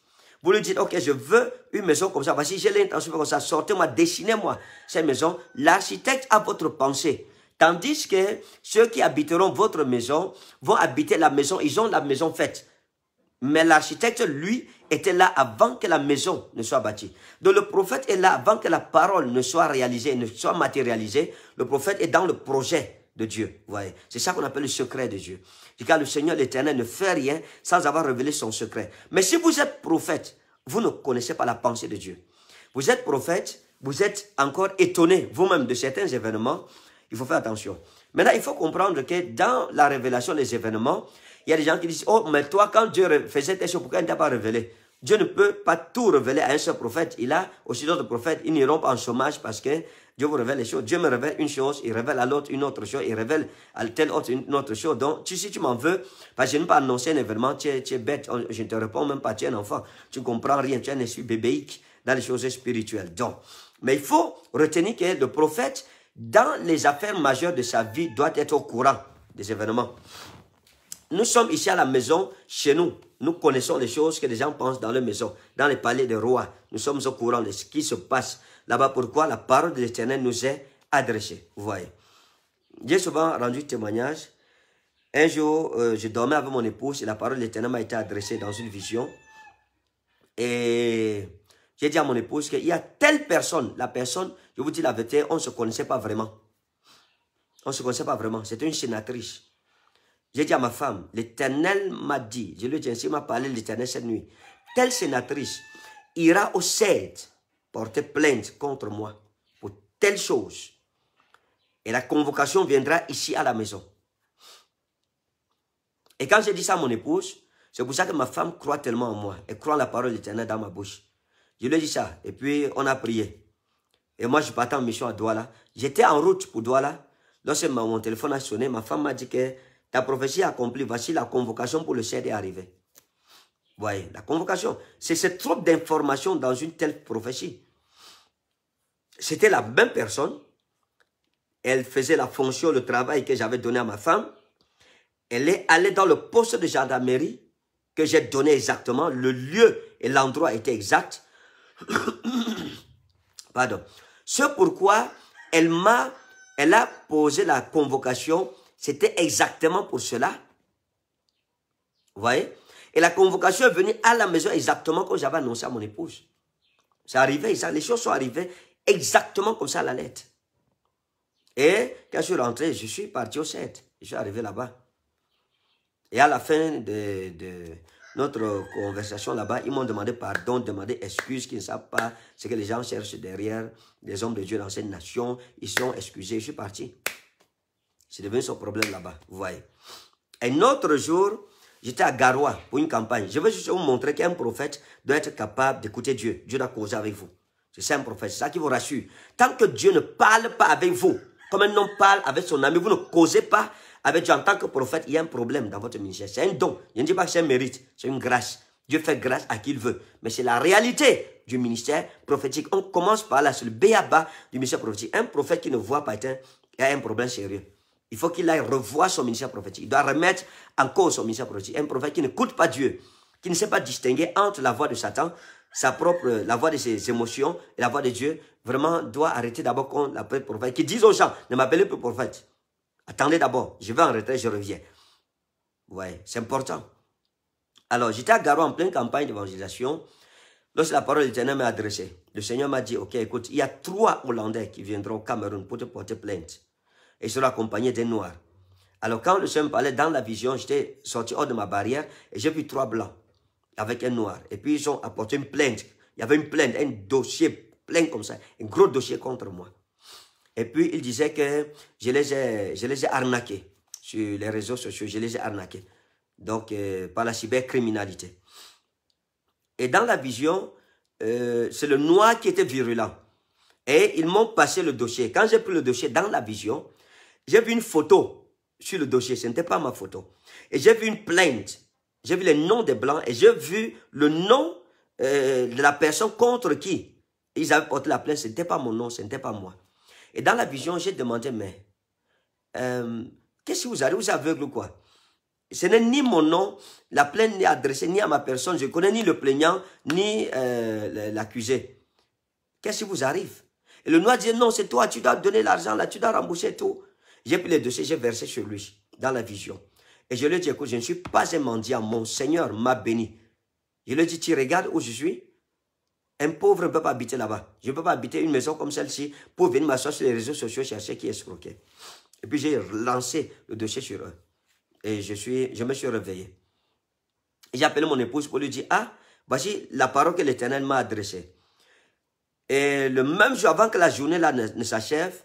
vous lui dites, ok, je veux une maison comme ça. Voici, j'ai l'intention comme ça. Sortez-moi, dessinez-moi cette maison. L'architecte a votre pensée. Tandis que ceux qui habiteront votre maison vont habiter la maison. Ils ont la maison faite. Mais l'architecte, lui, était là avant que la maison ne soit bâtie. Donc le prophète est là avant que la parole ne soit réalisée, ne soit matérialisée. Le prophète est dans le projet de Dieu. voyez, c'est ça qu'on appelle le secret de Dieu. Car le Seigneur l'Éternel ne fait rien sans avoir révélé son secret. Mais si vous êtes prophète, vous ne connaissez pas la pensée de Dieu. Vous êtes prophète, vous êtes encore étonné vous-même de certains événements, il faut faire attention. Maintenant, il faut comprendre que dans la révélation des événements, il y a des gens qui disent, oh, mais toi, quand Dieu faisait tes choses, pourquoi il ne t'a pas révélé? Dieu ne peut pas tout révéler à un seul prophète. Il a aussi d'autres prophètes. Ils n'iront pas en chômage parce que Dieu vous révèle les choses. Dieu me révèle une chose, il révèle à l'autre une autre chose, il révèle à telle autre une autre chose. Donc, si tu m'en veux, parce que je n'ai pas annoncé un événement, tu es, bête, je ne te réponds même pas, tu es un enfant, tu ne comprends rien, tu es un esprit bébéique dans les choses spirituelles. Donc, mais il faut retenir que le prophète, dans les affaires majeures de sa vie, doit être au courant des événements. Nous sommes ici à la maison, chez nous. Nous connaissons les choses que les gens pensent dans leur maison, dans les palais des rois. Nous sommes au courant de ce qui se passe là-bas. Pourquoi la parole de l'Éternel nous est adressée. Vous voyez. J'ai souvent rendu témoignage. Un jour, euh, je dormais avec mon épouse et la parole de l'Éternel m'a été adressée dans une vision. Et j'ai dit à mon épouse qu'il y a telle personne, la personne, je vous dis la vérité, on ne se connaissait pas vraiment. On ne se connaissait pas vraiment. C'était une sénatrice. J'ai dit à ma femme, l'Éternel m'a dit, je lui ai dit ainsi, m'a parlé l'Éternel cette nuit. Telle sénatrice ira au CED porter plainte contre moi pour telle chose. Et la convocation viendra ici à la maison. Et quand j'ai dit ça à mon épouse, c'est pour ça que ma femme croit tellement en moi. Elle croit la parole de l'Éternel dans ma bouche. Je lui ai dit ça. Et puis, on a prié. Et moi, je partais en mission à Douala. J'étais en route pour Douala. Lorsque mon téléphone a sonné, ma femme m'a dit que ta prophétie accomplie. Voici la convocation pour le ciel est arrivée. voyez, la convocation. C'est trop d'informations dans une telle prophétie. C'était la même personne. Elle faisait la fonction, le travail que j'avais donné à ma femme. Elle est allée dans le poste de gendarmerie que j'ai donné exactement. Le lieu et l'endroit étaient exacts. Pardon. C'est pourquoi elle m'a, elle a posé la convocation. C'était exactement pour cela. Vous voyez? Et la convocation est venue à la maison exactement comme j'avais annoncé à mon épouse. C'est arrivé, les choses sont arrivées exactement comme ça à la lettre. Et quand je suis rentré, je suis parti au 7. Je suis arrivé là-bas. Et à la fin de, notre conversation là-bas, ils m'ont demandé pardon, demandé excuse, qu'ils ne savent pas ce que les gens cherchent derrière les hommes de Dieu dans cette nation. Ils sont excusés, je suis parti. C'est devenu son problème là-bas, vous voyez. Un autre jour, j'étais à Garoua pour une campagne. Je veux juste vous montrer qu'un prophète doit être capable d'écouter Dieu. Dieu doit causer avec vous. C'est un prophète, c'est ça qui vous rassure. Tant que Dieu ne parle pas avec vous, comme un homme parle avec son ami, vous ne causez pas avec Dieu en tant que prophète, il y a un problème dans votre ministère. C'est un don. Je ne dis pas que c'est un mérite, c'est une grâce. Dieu fait grâce à qui il veut. Mais c'est la réalité du ministère prophétique. On commence par là, c'est le béaba du ministère prophétique. Un prophète qui ne voit pas, il a un problème sérieux. Il faut qu'il aille revoir son ministère prophétique. Il doit remettre en cause son ministère prophétique. Un prophète qui n'écoute pas Dieu, qui ne sait pas distinguer entre la voix de Satan, sa propre, la voix de ses émotions et la voix de Dieu, vraiment doit arrêter d'abord qu'on l'appelle prophète. Qui disent aux gens, ne m'appelez plus prophète. Attendez d'abord, je vais en retrait, je reviens. Ouais, c'est important. Alors, j'étais à Garo en pleine campagne d'évangélisation. Lorsque la parole de l'Éternel m'a adressée, le Seigneur m'a dit, ok, écoute, il y a trois Hollandais qui viendront au Cameroun pour te porter plainte. Et ils seront accompagnés des Noirs. Alors, quand le Seigneur me parlait dans la vision, j'étais sorti hors de ma barrière et j'ai vu trois Blancs avec un Noir. Et puis, ils ont apporté une plainte. Il y avait une plainte, un dossier plein comme ça, un gros dossier contre moi. Et puis, il disait que je les ai, je les ai arnaqués sur les réseaux sociaux. Je les ai arnaqués. Donc, euh, par la cybercriminalité. Et dans la vision, euh, c'est le noir qui était virulent. Et ils m'ont passé le dossier. Quand j'ai pris le dossier dans la vision, j'ai vu une photo sur le dossier. Ce n'était pas ma photo. Et j'ai vu une plainte. J'ai vu les noms des Blancs et j'ai vu le nom euh, de la personne contre qui ils avaient porté la plainte. Ce n'était pas mon nom, ce n'était pas moi. Et dans la vision, j'ai demandé, mais euh, qu'est-ce que vous avez Vous êtes aveugle ou quoi? Ce n'est ni mon nom, la plainte n'est adressée ni à ma personne, je connais ni le plaignant, ni euh, l'accusé. Qu'est-ce qui vous arrive? Et le noir dit, non, c'est toi, tu dois donner l'argent là, tu dois rembourser tout. J'ai pris les dossiers, j'ai versé sur lui, dans la vision. Et je lui ai dit, écoute, je ne suis pas un mendiant, mon Seigneur m'a béni. Je lui ai dit, tu regardes où je suis? Un pauvre ne peut pas habiter là-bas. Je ne peux pas habiter une maison comme celle-ci pour venir m'asseoir sur les réseaux sociaux chercher qui est escroqué. Et puis j'ai lancé le dossier sur eux. Et je, suis, je me suis réveillé. J'ai appelé mon épouse pour lui dire, ah, voici la parole que l'Éternel m'a adressée. Et le même jour, avant que la journée là ne, s'achève,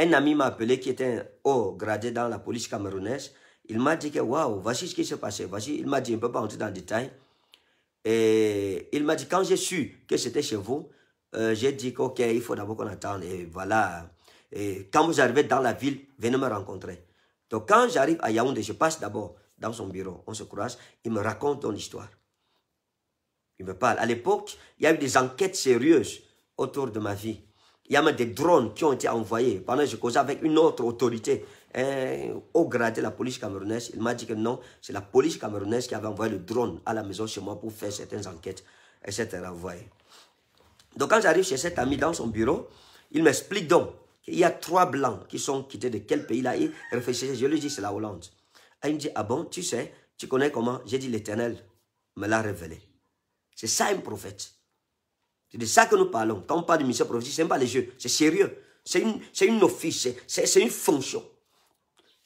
un ami m'a appelé qui était haut gradé dans la police camerounaise. Il m'a dit que, waouh, voici ce qui s'est passé. Voici, il m'a dit, on ne peut pas entrer dans le détail. Et il m'a dit, quand j'ai su que c'était chez vous, euh, j'ai dit ok, il faut d'abord qu'on attende. Et voilà. Et quand vous arrivez dans la ville, venez me rencontrer. Donc quand j'arrive à Yaoundé, je passe d'abord dans son bureau. On se croise. Il me raconte ton histoire. Il me parle. À l'époque, il y a eu des enquêtes sérieuses autour de ma vie. Il y a même des drones qui ont été envoyés. Pendant que je causais avec une autre autorité, au grade de la police camerounaise, il m'a dit que non, c'est la police camerounaise qui avait envoyé le drone à la maison chez moi pour faire certaines enquêtes, etc. Donc quand j'arrive chez cet ami dans son bureau, il m'explique donc qu'il y a trois blancs qui sont quittés de quel pays là. Il réfléchissait, je lui dis c'est la Hollande. Il me dit, ah bon, tu sais, tu connais comment? J'ai dit, l'éternel me l'a révélé. C'est ça un prophète. C'est de ça que nous parlons. Quand on parle de mission prophétique, ce n'est pas les jeux, c'est sérieux. C'est une, une office, c'est une fonction.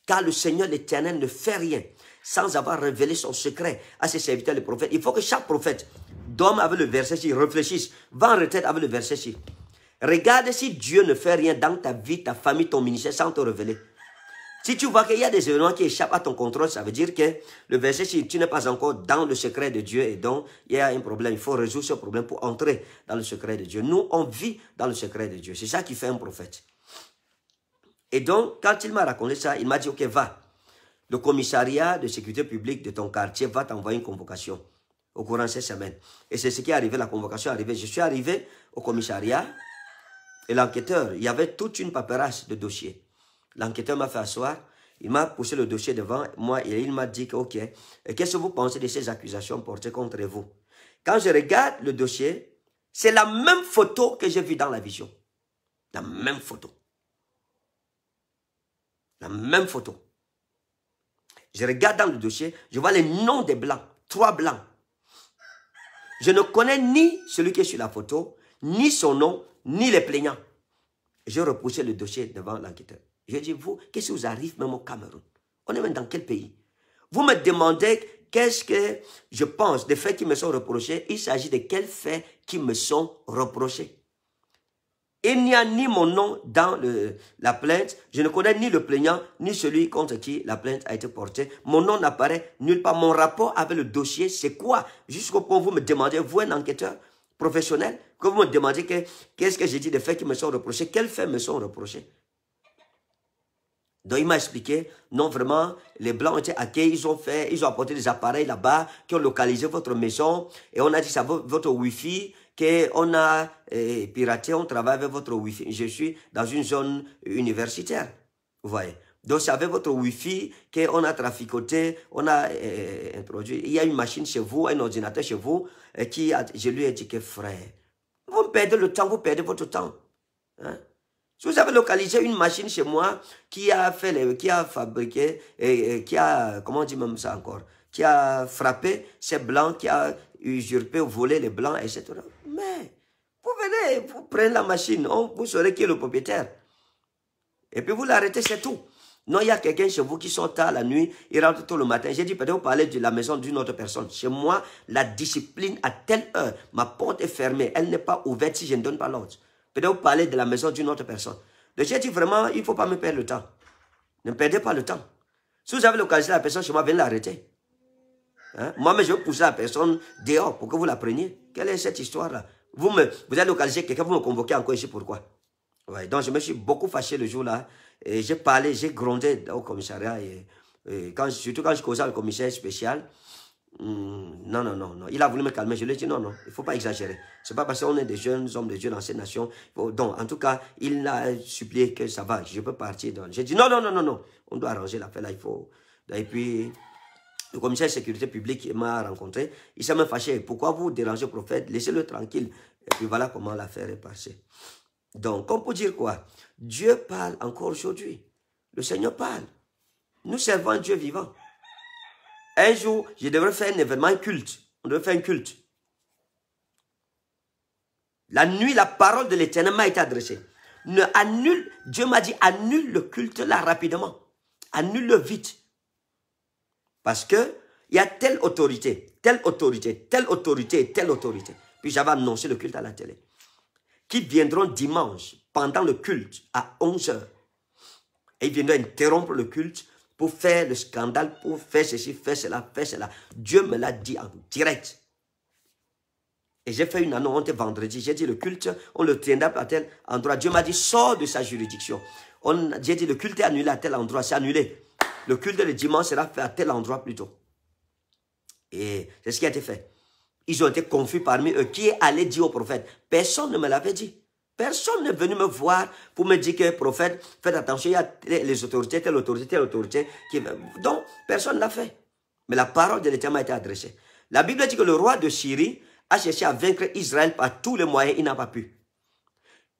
Car le Seigneur l'éternel ne fait rien sans avoir révélé son secret à ses serviteurs, les prophètes. Il faut que chaque prophète dorme avec le verset ci, réfléchisse, va en retraite avec le verset ci. Regarde si Dieu ne fait rien dans ta vie, ta famille, ton ministère sans te révéler. Si tu vois qu'il y a des événements qui échappent à ton contrôle, ça veut dire que le verset, si tu n'es pas encore dans le secret de Dieu et donc il y a un problème, il faut résoudre ce problème pour entrer dans le secret de Dieu. Nous, on vit dans le secret de Dieu. C'est ça qui fait un prophète. Et donc, quand il m'a raconté ça, il m'a dit, ok, va. Le commissariat de sécurité publique de ton quartier va t'envoyer une convocation au courant de cette semaine. Et c'est ce qui est arrivé, la convocation est arrivée. Je suis arrivé au commissariat et l'enquêteur, il y avait toute une paperasse de dossiers. L'enquêteur m'a fait asseoir, il m'a poussé le dossier devant moi et il m'a dit que, ok, qu'est-ce que vous pensez de ces accusations portées contre vous? Quand je regarde le dossier, c'est la même photo que j'ai vue dans la vision. La même photo. La même photo. Je regarde dans le dossier, je vois les noms des blancs, trois blancs. Je ne connais ni celui qui est sur la photo, ni son nom, ni les plaignants. J'ai repoussé le dossier devant l'enquêteur. Je dis, vous, qu'est-ce qui vous arrive même au Cameroun? On est même dans quel pays? Vous me demandez qu'est-ce que je pense des faits qui me sont reprochés? Il s'agit de quels faits qui me sont reprochés? Il n'y a ni mon nom dans la plainte. Je ne connais ni le plaignant, ni celui contre qui la plainte a été portée. Mon nom n'apparaît nulle part. Mon rapport avec le dossier, c'est quoi? Jusqu'au point où vous me demandez, vous, un enquêteur professionnel, que vous me demandez qu'est-ce que j'ai dit des faits qui me sont reprochés, quels faits me sont reprochés? Donc il m'a expliqué, non vraiment, les Blancs ont été hackés, ils ont fait, ils ont apporté des appareils là-bas qui ont localisé votre maison et on a dit ça votre Wi-Fi, qu'on a eh, piraté, on travaille avec votre Wi-Fi. Je suis dans une zone universitaire, vous voyez. Donc c'est avec votre Wi-Fi qu'on a traficoté, on a eh, introduit. Il y a une machine chez vous, un ordinateur chez vous, eh, qui je lui ai dit que frère, vous perdez le temps, vous perdez votre temps. Hein? Vous avez localisé une machine chez moi qui a fait qui a fabriqué et, qui a, comment on dit même ça encore, qui a frappé ces blancs, qui a usurpé volé les blancs, etc. Mais vous venez, vous prenez la machine, vous saurez qui est le propriétaire. Et puis vous l'arrêtez, c'est tout. Non, il y a quelqu'un chez vous qui sort tard la nuit, il rentre tôt le matin. J'ai dit, peut-être vous parlez de la maison d'une autre personne. Chez moi, la discipline à telle heure, ma porte est fermée, elle n'est pas ouverte si je ne donne pas l'ordre. Peut-être vous parlez de la maison d'une autre personne. Donc j'ai dit vraiment, il ne faut pas me perdre le temps. Ne perdez pas le temps. Si vous avez localisé la personne chez moi, venez l'arrêter. Hein? Moi, mais je vais pousser la personne dehors pour que vous la preniez. Quelle est cette histoire-là? Vous, me, vous avez localisé quelqu'un, vous me convoquez encore ici, pourquoi Donc je me suis beaucoup fâché le jour-là. Et j'ai parlé, j'ai grondé au commissariat. Et, surtout quand je causais le commissaire spécial, Hmm, non, non, non, non. Il a voulu me calmer. Je lui ai dit non, non, il ne faut pas exagérer. Ce n'est pas parce qu'on est des jeunes hommes de Dieu dans cette nation. Donc, en tout cas, il a supplié que ça va, je peux partir. J'ai dit non, non, non, non, non. On doit arranger l'affaire là, il faut. Et puis, le commissaire de sécurité publique m'a rencontré. Il s'est même fâché. Pourquoi vous dérangez prophète? Laissez-le tranquille. Et puis voilà comment l'affaire est passée. Donc, on peut dire quoi? Dieu parle encore aujourd'hui. Le Seigneur parle. Nous servons un Dieu vivant. Un jour, je devrais faire un événement culte. On devrait faire un culte. La nuit, la parole de l'éternel m'a été adressée. Annule, Dieu m'a dit, annule le culte là rapidement. Annule-le vite. Parce que il y a telle autorité, telle autorité, telle autorité, telle autorité. Puis j'avais annoncé le culte à la télé. qui viendront dimanche pendant le culte à 11 heures. Et ils viendront interrompre le culte pour faire le scandale, pour faire ceci, faire cela, faire cela. Dieu me l'a dit en direct. Et j'ai fait une annonce vendredi. J'ai dit le culte, on le tiendra à tel endroit. Dieu m'a dit, sors de sa juridiction. J'ai dit le culte est annulé à tel endroit, c'est annulé. Le culte de dimanche sera fait à tel endroit plutôt. Et c'est ce qui a été fait. Ils ont été confus parmi eux. Qui est allé dire au prophète? Personne ne me l'avait dit. Personne n'est venu me voir pour me dire que prophète, faites attention, il y a les autorités, telle autorité, telle autorité. Donc, personne ne l'a fait. Mais la parole de l'Éternel m'a été adressée. La Bible dit que le roi de Syrie a cherché à vaincre Israël par tous les moyens, il n'a pas pu.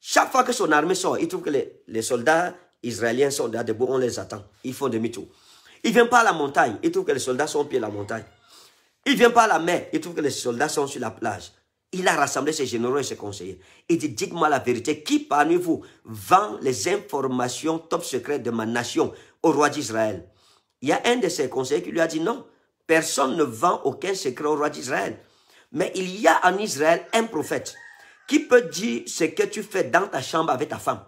Chaque fois que son armée sort, il trouve que les, soldats israéliens sont là debout, on les attend. Ils font demi-tour. Il ne vient pas à la montagne, il trouve que les soldats sont au pied de la montagne. Il ne vient pas à la mer, il trouve que les soldats sont sur la plage. Il a rassemblé ses généraux et ses conseillers. Il dit, dites-moi la vérité, qui parmi vous vend les informations top secrètes de ma nation au roi d'Israël? Il y a un de ses conseillers qui lui a dit, non, personne ne vend aucun secret au roi d'Israël. Mais il y a en Israël un prophète qui peut dire ce que tu fais dans ta chambre avec ta femme.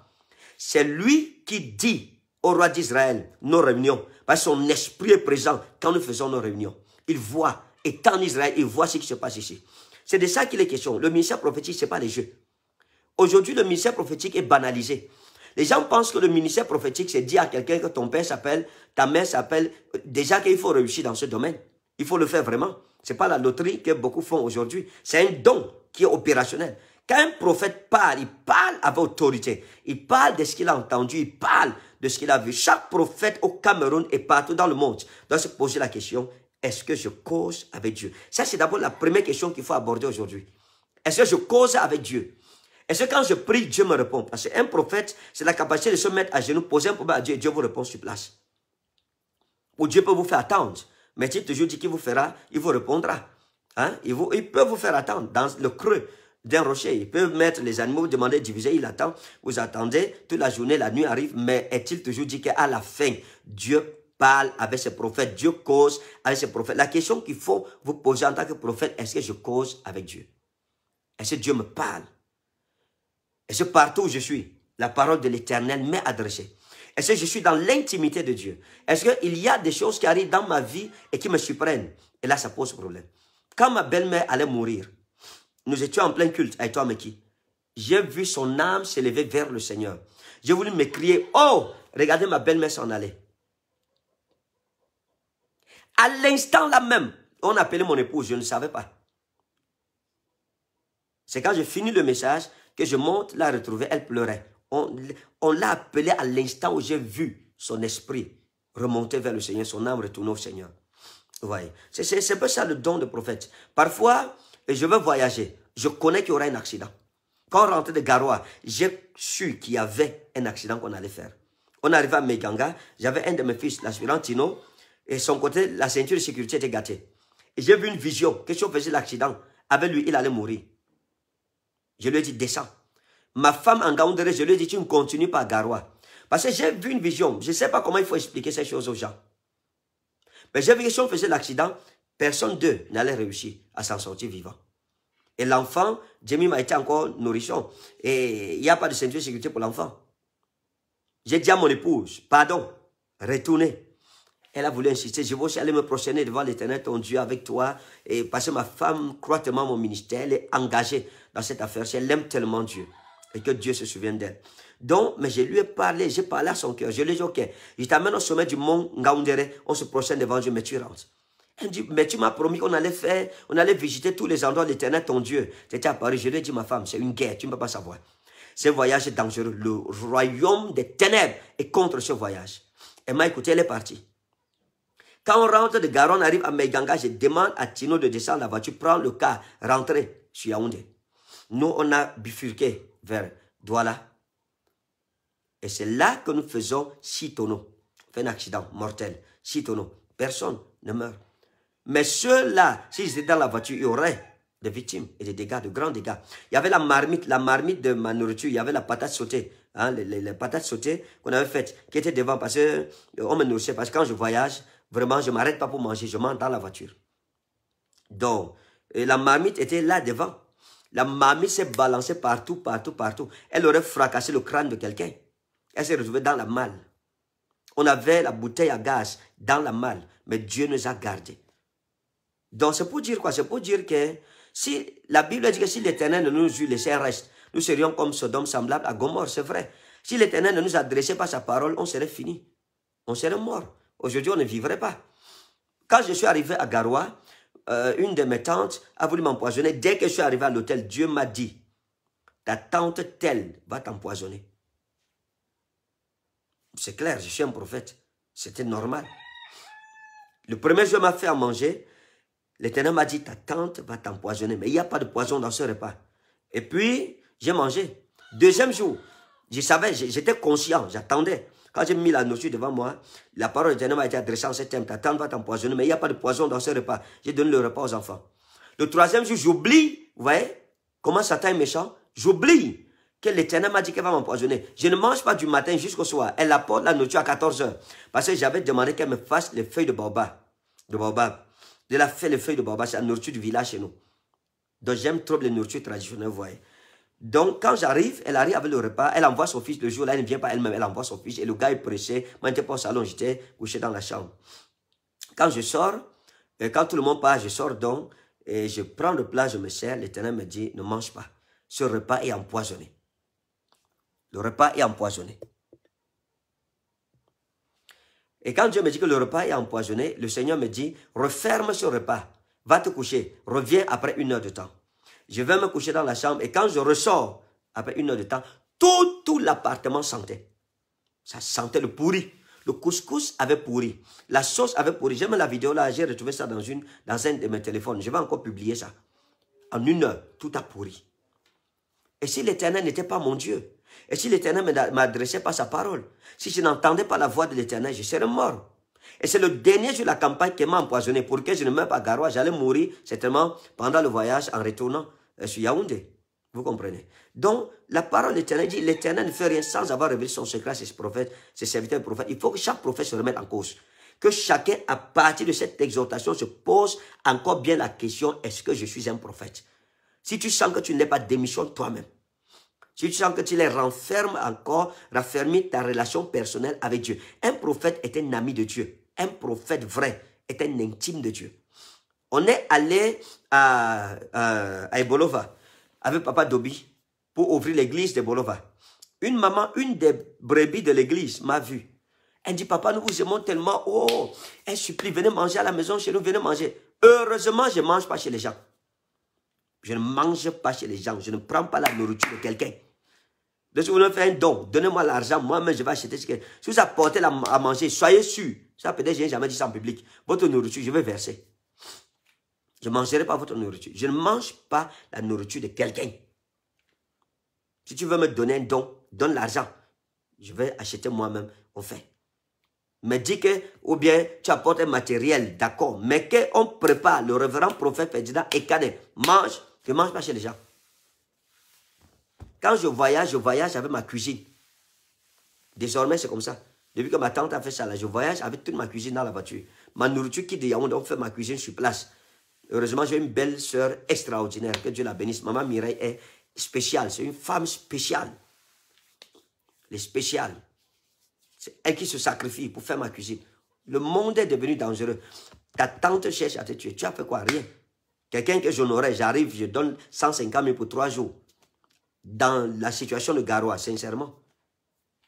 C'est lui qui dit au roi d'Israël nos réunions. Parce que son esprit est présent quand nous faisons nos réunions. Il voit, et en Israël, il voit ce qui se passe ici. C'est de ça qu'il est question. Le ministère prophétique, ce n'est pas les jeux. Aujourd'hui, le ministère prophétique est banalisé. Les gens pensent que le ministère prophétique, c'est dire à quelqu'un que ton père s'appelle, ta mère s'appelle. Déjà qu'il faut réussir dans ce domaine. Il faut le faire vraiment. Ce n'est pas la loterie que beaucoup font aujourd'hui. C'est un don qui est opérationnel. Quand un prophète parle, il parle avec autorité. Il parle de ce qu'il a entendu, il parle de ce qu'il a vu. Chaque prophète au Cameroun et partout dans le monde doit se poser la question, est-ce que je cause avec Dieu? Ça, c'est d'abord la première question qu'il faut aborder aujourd'hui. Est-ce que je cause avec Dieu? Est-ce que quand je prie, Dieu me répond? Parce qu'un prophète, c'est la capacité de se mettre à genoux, poser un problème à Dieu et Dieu vous répond sur place. Ou Dieu peut vous faire attendre. Mais tu toujours dit qu'il vous fera, il vous répondra. Hein? Il, vous, il peut vous faire attendre dans le creux d'un rocher. Il peut mettre les animaux, vous demander de diviser, il attend. Vous attendez, toute la journée, la nuit arrive, mais est-il toujours dit qu'à la fin, Dieu parle avec ses prophètes, Dieu cause avec ses prophètes. La question qu'il faut vous poser en tant que prophète, est-ce que je cause avec Dieu? Est-ce que Dieu me parle? Est-ce que partout où je suis, la parole de l'Éternel m'est adressée? Est-ce que je suis dans l'intimité de Dieu? Est-ce qu'il y a des choses qui arrivent dans ma vie et qui me surprennent? Et là, ça pose problème. Quand ma belle-mère allait mourir, nous étions en plein culte toi, Meki. J'ai vu son âme s'élever vers le Seigneur. J'ai voulu me crier, oh, regardez ma belle-mère s'en aller. À l'instant là même, on appelait mon épouse, je ne savais pas. C'est quand j'ai fini le message que je monte la retrouver, elle pleurait on, l'a appelé à l'instant où j'ai vu son esprit remonter vers le Seigneur, son âme retourner au Seigneur. Vous voyez, c'est un peu ça le don de prophète. Parfois, je veux voyager, je connais qu'il y aura un accident. Quand on rentrait de Garoua, j'ai su qu'il y avait un accident qu'on allait faire. On arrivait à Meganga, j'avais un de mes fils, l'aspirant Tino, et son côté, la ceinture de sécurité était gâtée. Et j'ai vu une vision, que si on faisait l'accident, avec lui, il allait mourir. Je lui ai dit, descends. Ma femme en Gaoundéré, je lui ai dit, tu ne continues pas à Garoua. Parce que j'ai vu une vision. Je ne sais pas comment il faut expliquer ces choses aux gens. Mais j'ai vu que si on faisait l'accident, personne d'eux n'allait réussir à s'en sortir vivant. Et l'enfant, Jamie m'a été encore nourrisson. Et il n'y a pas de ceinture de sécurité pour l'enfant. J'ai dit à mon épouse, pardon, retournez. Elle a voulu insister, je aussi aller me prosterner devant l'éternel, ton Dieu, avec toi. Et parce que ma femme croit tellement mon ministère, elle est engagée dans cette affaire. Elle aime tellement Dieu et que Dieu se souvienne d'elle. Donc, mais je lui ai parlé, j'ai parlé à son cœur. Je lui ai dit, ok, je t'amène au sommet du mont Ngaoundere, on se procède devant Dieu, mais tu rentres. Elle dit, mais tu m'as promis qu'on allait faire, on allait visiter tous les endroits de l'éternel, ton Dieu. Tu étais à Paris, je lui ai dit, ma femme, c'est une guerre, tu ne peux pas savoir. Ce voyage est dangereux. Le royaume des ténèbres est contre ce voyage. Elle m'a écouté, elle est partie. Quand on rentre de Garonne, arrive à Meiganga, je demande à Tino de descendre la voiture, prendre le cas, rentrer sur Yaoundé. Nous, on a bifurqué vers Douala. Et c'est là que nous faisons six tonneaux. On fait un accident mortel. Six tonneaux. Personne ne meurt. Mais ceux-là, s'ils étaient dans la voiture, il y aurait des victimes et des dégâts, de grands dégâts. Il y avait la marmite, la marmite de ma nourriture, il y avait la patate sautée, hein, les, patates sautées qu'on avait faites, qui étaient devant, parce qu'on euh, me nourrissait, parce que quand je voyage, vraiment, je ne m'arrête pas pour manger, je mange dans la voiture. Donc, la marmite était là devant. La mamie s'est balancée partout, partout, partout. Elle aurait fracassé le crâne de quelqu'un. Elle s'est retrouvée dans la malle. On avait la bouteille à gaz dans la malle, mais Dieu nous a gardés. Donc c'est pour dire quoi? C'est pour dire que si la Bible dit que si l'Éternel ne nous eût laissé reste, nous serions comme Sodome semblable à Gomorre, c'est vrai. Si l'Éternel ne nous adressait pas sa parole, on serait fini. On serait mort. Aujourd'hui, on ne vivrait pas. Quand je suis arrivé à Garoua, euh, une de mes tantes a voulu m'empoisonner. Dès que je suis arrivé à l'hôtel, Dieu m'a dit, ta tante telle va t'empoisonner. C'est clair, je suis un prophète. C'était normal. Le premier jour, m'a fait manger. L'éternel m'a dit, ta tante va t'empoisonner. Mais il n'y a pas de poison dans ce repas. Et puis, j'ai mangé. Deuxième jour, je savais, j'étais conscient, j'attendais. Quand j'ai mis la nourriture devant moi, la parole de l'éternel m'a été adressée en ce thème. Ta tante va t'empoisonner, mais il n'y a pas de poison dans ce repas. J'ai donné le repas aux enfants. Le troisième jour, j'oublie, vous voyez, comment Satan est méchant. J'oublie que l'éternel m'a dit qu'elle va m'empoisonner. Je ne mange pas du matin jusqu'au soir. Elle apporte la nourriture à 14 heures. Parce que j'avais demandé qu'elle me fasse les feuilles de baobab. De baobab. Elle a fait les feuilles de baobab, c'est la nourriture du village chez nous. Donc j'aime trop les nourritures traditionnelles, vous voyez. Donc, quand j'arrive, elle arrive avec le repas, elle envoie son fils le jour-là, elle ne vient pas elle-même, elle envoie son fils. Et le gars est pressé. Moi, j'étais pas au salon, j'étais couché dans la chambre. Quand je sors, et quand tout le monde part, je sors donc, et je prends le plat, je me sers. L'éternel me dit, ne mange pas. Ce repas est empoisonné. Le repas est empoisonné. Et quand Dieu me dit que le repas est empoisonné, le Seigneur me dit, referme ce repas, va te coucher, reviens après une heure de temps. Je vais me coucher dans la chambre et quand je ressors, après une heure de temps, tout, tout l'appartement sentait. Ça sentait le pourri. Le couscous avait pourri. La sauce avait pourri. J'aime la vidéo là, j'ai retrouvé ça dans, une, dans un de mes téléphones. Je vais encore publier ça. En une heure, tout a pourri. Et si l'éternel n'était pas mon Dieu, et si l'éternel ne m'adressait pas sa parole, si je n'entendais pas la voix de l'éternel, je serais mort. Et c'est le dernier de la campagne qui m'a empoisonné. Pour que je ne meure pas à Garoua, j'allais mourir certainement pendant le voyage en retournant sur Yaoundé. Vous comprenez Donc, la parole de l'Éternel dit, l'Éternel ne fait rien sans avoir révélé son secret à ses prophètes, ses serviteurs prophètes. Il faut que chaque prophète se remette en cause. Que chacun, à partir de cette exhortation, se pose encore bien la question, est-ce que je suis un prophète? Si tu sens que tu n'es pas, démissionne toi-même. Si tu sens que tu les renfermes encore, raffermis ta relation personnelle avec Dieu. Un prophète est un ami de Dieu. Un prophète vrai est un intime de Dieu. On est allé à, Ebolova avec papa Dobi pour ouvrir l'église d'Ebolova. Une maman, une des brebis de l'église m'a vu. Elle dit, papa, nous vous aimons tellement. Oh, elle supplie, venez manger à la maison chez nous, venez manger. Heureusement, je ne mange pas chez les gens. Je ne mange pas chez les gens. Je ne prends pas la nourriture de quelqu'un. Donc, si vous voulez faire un don, donnez-moi l'argent, moi-même, je vais acheter ce que... Si vous apportez à manger, soyez sûr. Ça, peut-être, je n'ai jamais dit ça en public. Votre nourriture, je vais verser. Je ne mangerai pas votre nourriture. Je ne mange pas la nourriture de quelqu'un. Si tu veux me donner un don, donne l'argent. Je vais acheter moi-même, on fait. Mais dis que, ou bien tu apportes un matériel, d'accord, mais qu'on prépare le révérend prophète président et cadet. Mange, ne mange pas chez les gens. Quand je voyage, je voyage avec ma cuisine. Désormais, c'est comme ça. Depuis que ma tante a fait ça, je voyage avec toute ma cuisine dans la voiture. Ma nourriture qui Yaoundé, on fait ma cuisine sur place. Heureusement, j'ai une belle sœur extraordinaire. Que Dieu la bénisse. Maman Mireille est spéciale. C'est une femme spéciale. Elle est spéciale. C'est elle qui se sacrifie pour faire ma cuisine. Le monde est devenu dangereux. Ta tante cherche à te tuer. Tu as fait quoi? Rien. Quelqu'un que j'honorais, j'arrive, je donne 150 000 pour trois jours dans la situation de Garoua, sincèrement.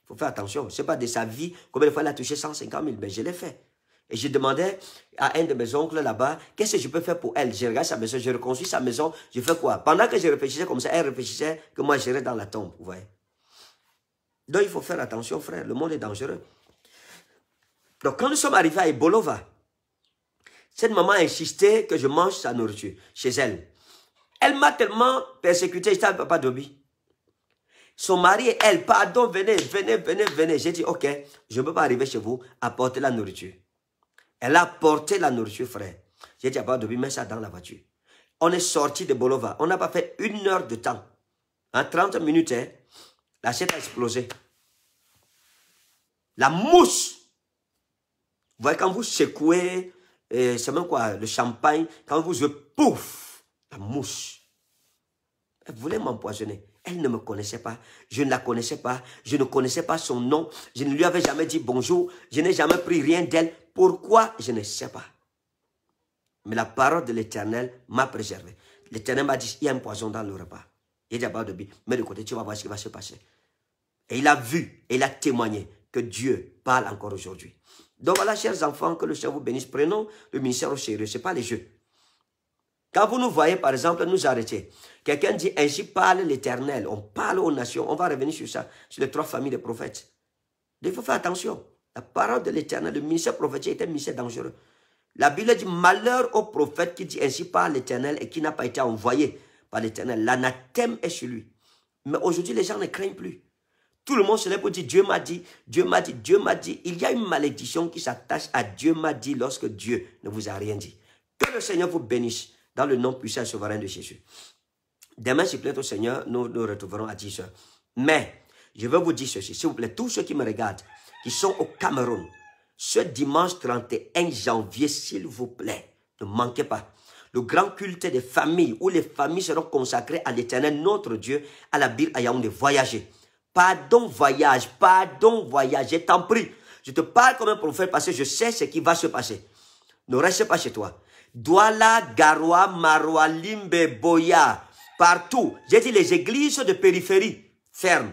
Il faut faire attention. Ce n'est pas de sa vie, combien de fois elle a touché 150 000, mais je l'ai fait. Et je demandais à un de mes oncles là-bas, qu'est-ce que je peux faire pour elle? Je regarde sa maison, je reconstruis sa maison, je fais quoi? Pendant que je réfléchissais comme ça, elle réfléchissait que moi j'irais dans la tombe, vous voyez. Donc il faut faire attention, frère, le monde est dangereux. Donc quand nous sommes arrivés à Ebolova, cette maman a insisté que je mange sa nourriture chez elle. Elle m'a tellement persécuté, j'étais avec papa Dobi. Son mari et elle, pardon, venez, venez, venez, venez. J'ai dit, ok, je ne peux pas arriver chez vous, apporter la nourriture. Elle a apporté la nourriture, frère. J'ai dit à Papa mets ça dans la voiture. On est sorti de Bolova. On n'a pas fait une heure de temps. En 30 minutes, hein, la chaîne a explosé. La mousse. Vous voyez, quand vous secouez, c'est même quoi, le champagne, quand vous pouf, la mousse. Elle voulait m'empoisonner. Elle ne me connaissait pas. Je ne la connaissais pas. Je ne connaissais pas son nom. Je ne lui avais jamais dit bonjour. Je n'ai jamais pris rien d'elle. Pourquoi Je ne sais pas? Mais la parole de l'Éternel m'a préservé. L'Éternel m'a dit, il y a un poison dans le repas. Il a de billes. Mets de côté, tu vas voir ce qui va se passer. Et il a vu, et il a témoigné que Dieu parle encore aujourd'hui. Donc voilà, chers enfants, que le Seigneur vous bénisse. Prenons le ministère au sérieux. Ce n'est pas les jeux. Quand vous nous voyez, par exemple, nous arrêter, quelqu'un dit, ainsi parle l'Éternel, on parle aux nations, on va revenir sur ça, sur les trois familles des prophètes. Il faut faire attention. La parole de l'Éternel, le ministère prophétique est un ministère dangereux. La Bible dit, malheur au prophète qui dit ainsi parle l'Éternel et qui n'a pas été envoyé par l'Éternel. L'anathème est sur lui. Mais aujourd'hui, les gens ne craignent plus. Tout le monde se lève pour dire Dieu m'a dit, Dieu m'a dit, Dieu m'a dit. Il y a une malédiction qui s'attache à Dieu m'a dit lorsque Dieu ne vous a rien dit. Que le Seigneur vous bénisse dans le nom puissant et souverain de Jésus. Demain, s'il plaît au Seigneur, nous nous retrouverons à 10 heures. Mais, je veux vous dire ceci, s'il vous plaît, tous ceux qui me regardent, qui sont au Cameroun, ce dimanche 31 janvier, s'il vous plaît, ne manquez pas. Le grand culte des familles, où les familles seront consacrées à l'éternel, notre Dieu, à la Bible, à Yaoundé. Voyager. Pardon, voyage. Pardon, voyage. Je t'en prie. Je te parle comme un prophète parce que je sais ce qui va se passer. Ne reste pas chez toi. Douala, Garoua, Maroua, Limbe, Boya, partout. J'ai dit les églises de périphérie fermes.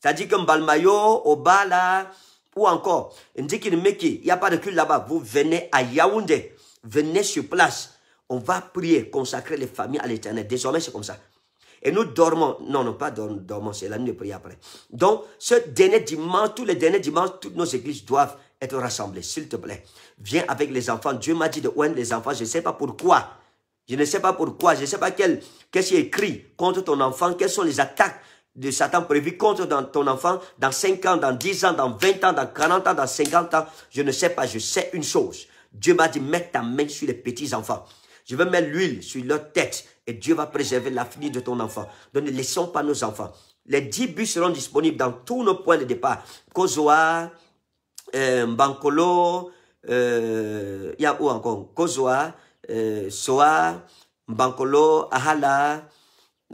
C'est-à-dire que Mbalmayo, Obala, ou encore, Ndikini il n'y a pas de culte là-bas. Vous venez à Yaoundé. Venez sur place. On va prier, consacrer les familles à l'éternel. Désormais, c'est comme ça. Et nous dormons. Non, non, pas dormons, c'est la nuit de prière après. Donc, ce dernier dimanche, tous les derniers dimanches, toutes nos églises doivent être rassemblées, s'il te plaît. Viens avec les enfants. Dieu m'a dit de oindre les enfants. Je ne sais pas pourquoi. Je ne sais pas pourquoi. Je ne sais pas qu'est-ce qui est écrit contre ton enfant. Quelles sont les attaques de Satan prévues contre ton enfant dans 5 ans, dans 10 ans, dans 20 ans, dans 40 ans, dans 50 ans. Je ne sais pas. Je sais une chose. Dieu m'a dit, mets ta main sur les petits enfants. Je vais mettre l'huile sur leur tête et Dieu va préserver l'avenir de ton enfant. Donc ne laissons pas nos enfants. Les dix bus seront disponibles dans tous nos points de départ. Kozoa, euh, euh, il y a où encore? Kozoa, euh, Soa, Bankolo, Ahala,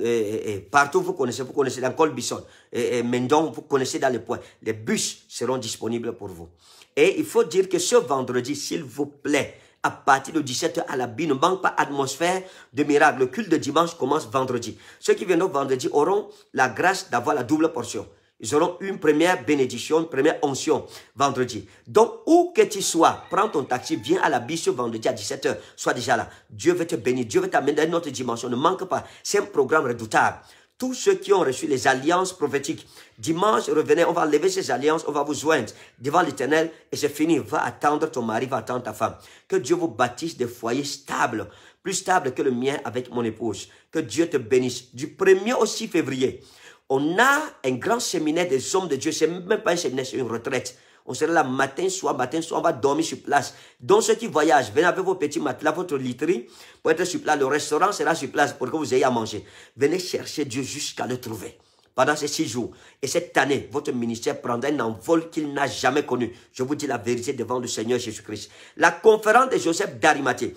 et, partout vous connaissez, vous connaissez dans Colbison, et, et Mendon, vous connaissez dans les points. Les bus seront disponibles pour vous. Et il faut dire que ce vendredi, s'il vous plaît, à partir de 17h à la bille. Ne manque pas atmosphère de miracle. Le culte de dimanche commence vendredi. Ceux qui viendront vendredi auront la grâce d'avoir la double portion. Ils auront une première bénédiction, une première onction vendredi. Donc, où que tu sois, prends ton taxi, viens à la ce vendredi à 17h. Sois déjà là. Dieu veut te bénir. Dieu veut t'amener dans une autre dimension. Ne manque pas. C'est un programme redoutable tous ceux qui ont reçu les alliances prophétiques. Dimanche, revenez, on va lever ces alliances, on va vous joindre devant l'éternel et c'est fini. Va attendre ton mari, va attendre ta femme. Que Dieu vous bâtisse des foyers stables, plus stables que le mien avec mon épouse. Que Dieu te bénisse. Du 1er au 6 février, on a un grand séminaire des hommes de Dieu. C'est même pas un séminaire, c'est une retraite. On sera là matin, soir, matin, soir, on va dormir sur place. Donc ceux qui voyagent, venez avec vos petits matelas, votre literie, pour être sur place. Le restaurant sera sur place pour que vous ayez à manger. Venez chercher Dieu jusqu'à le trouver pendant ces six jours. Et cette année, votre ministère prendra un envol qu'il n'a jamais connu. Je vous dis la vérité devant le Seigneur Jésus-Christ. La conférence de Joseph d'Arimathée.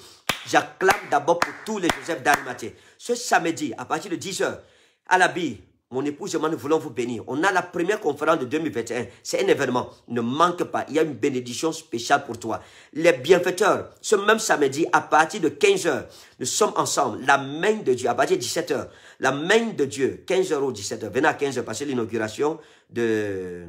J'acclame d'abord pour tous les Joseph d'Arimathée. Ce samedi, à partir de 10h, à la bille, mon épouse et moi, nous voulons vous bénir. On a la première conférence de 2021. C'est un événement. Ne manque pas. Il y a une bénédiction spéciale pour toi. Les bienfaiteurs, ce même samedi, à partir de 15h, nous sommes ensemble. La main de Dieu, à partir de 17h. La main de Dieu, 15h ou 17h. Venez à 15h, parce que l'inauguration de...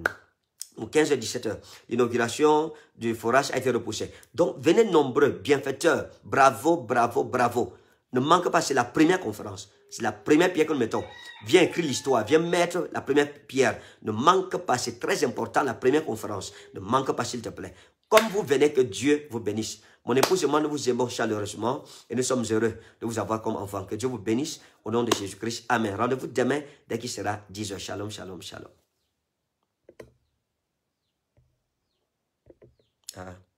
15h, 17h. L'inauguration du forage a été repoussée. Donc, venez nombreux, bienfaiteurs. Bravo, bravo, bravo. Ne manque pas, c'est la première conférence. C'est la première pierre que nous mettons. Viens écrire l'histoire, viens mettre la première pierre. Ne manque pas, c'est très important, la première conférence. Ne manque pas, s'il te plaît. Comme vous venez, que Dieu vous bénisse. Mon épouse et moi, nous vous aimons chaleureusement et nous sommes heureux de vous avoir comme enfant. Que Dieu vous bénisse au nom de Jésus-Christ. Amen. Rendez-vous demain dès qu'il sera 10h. Shalom, shalom, shalom. Ah.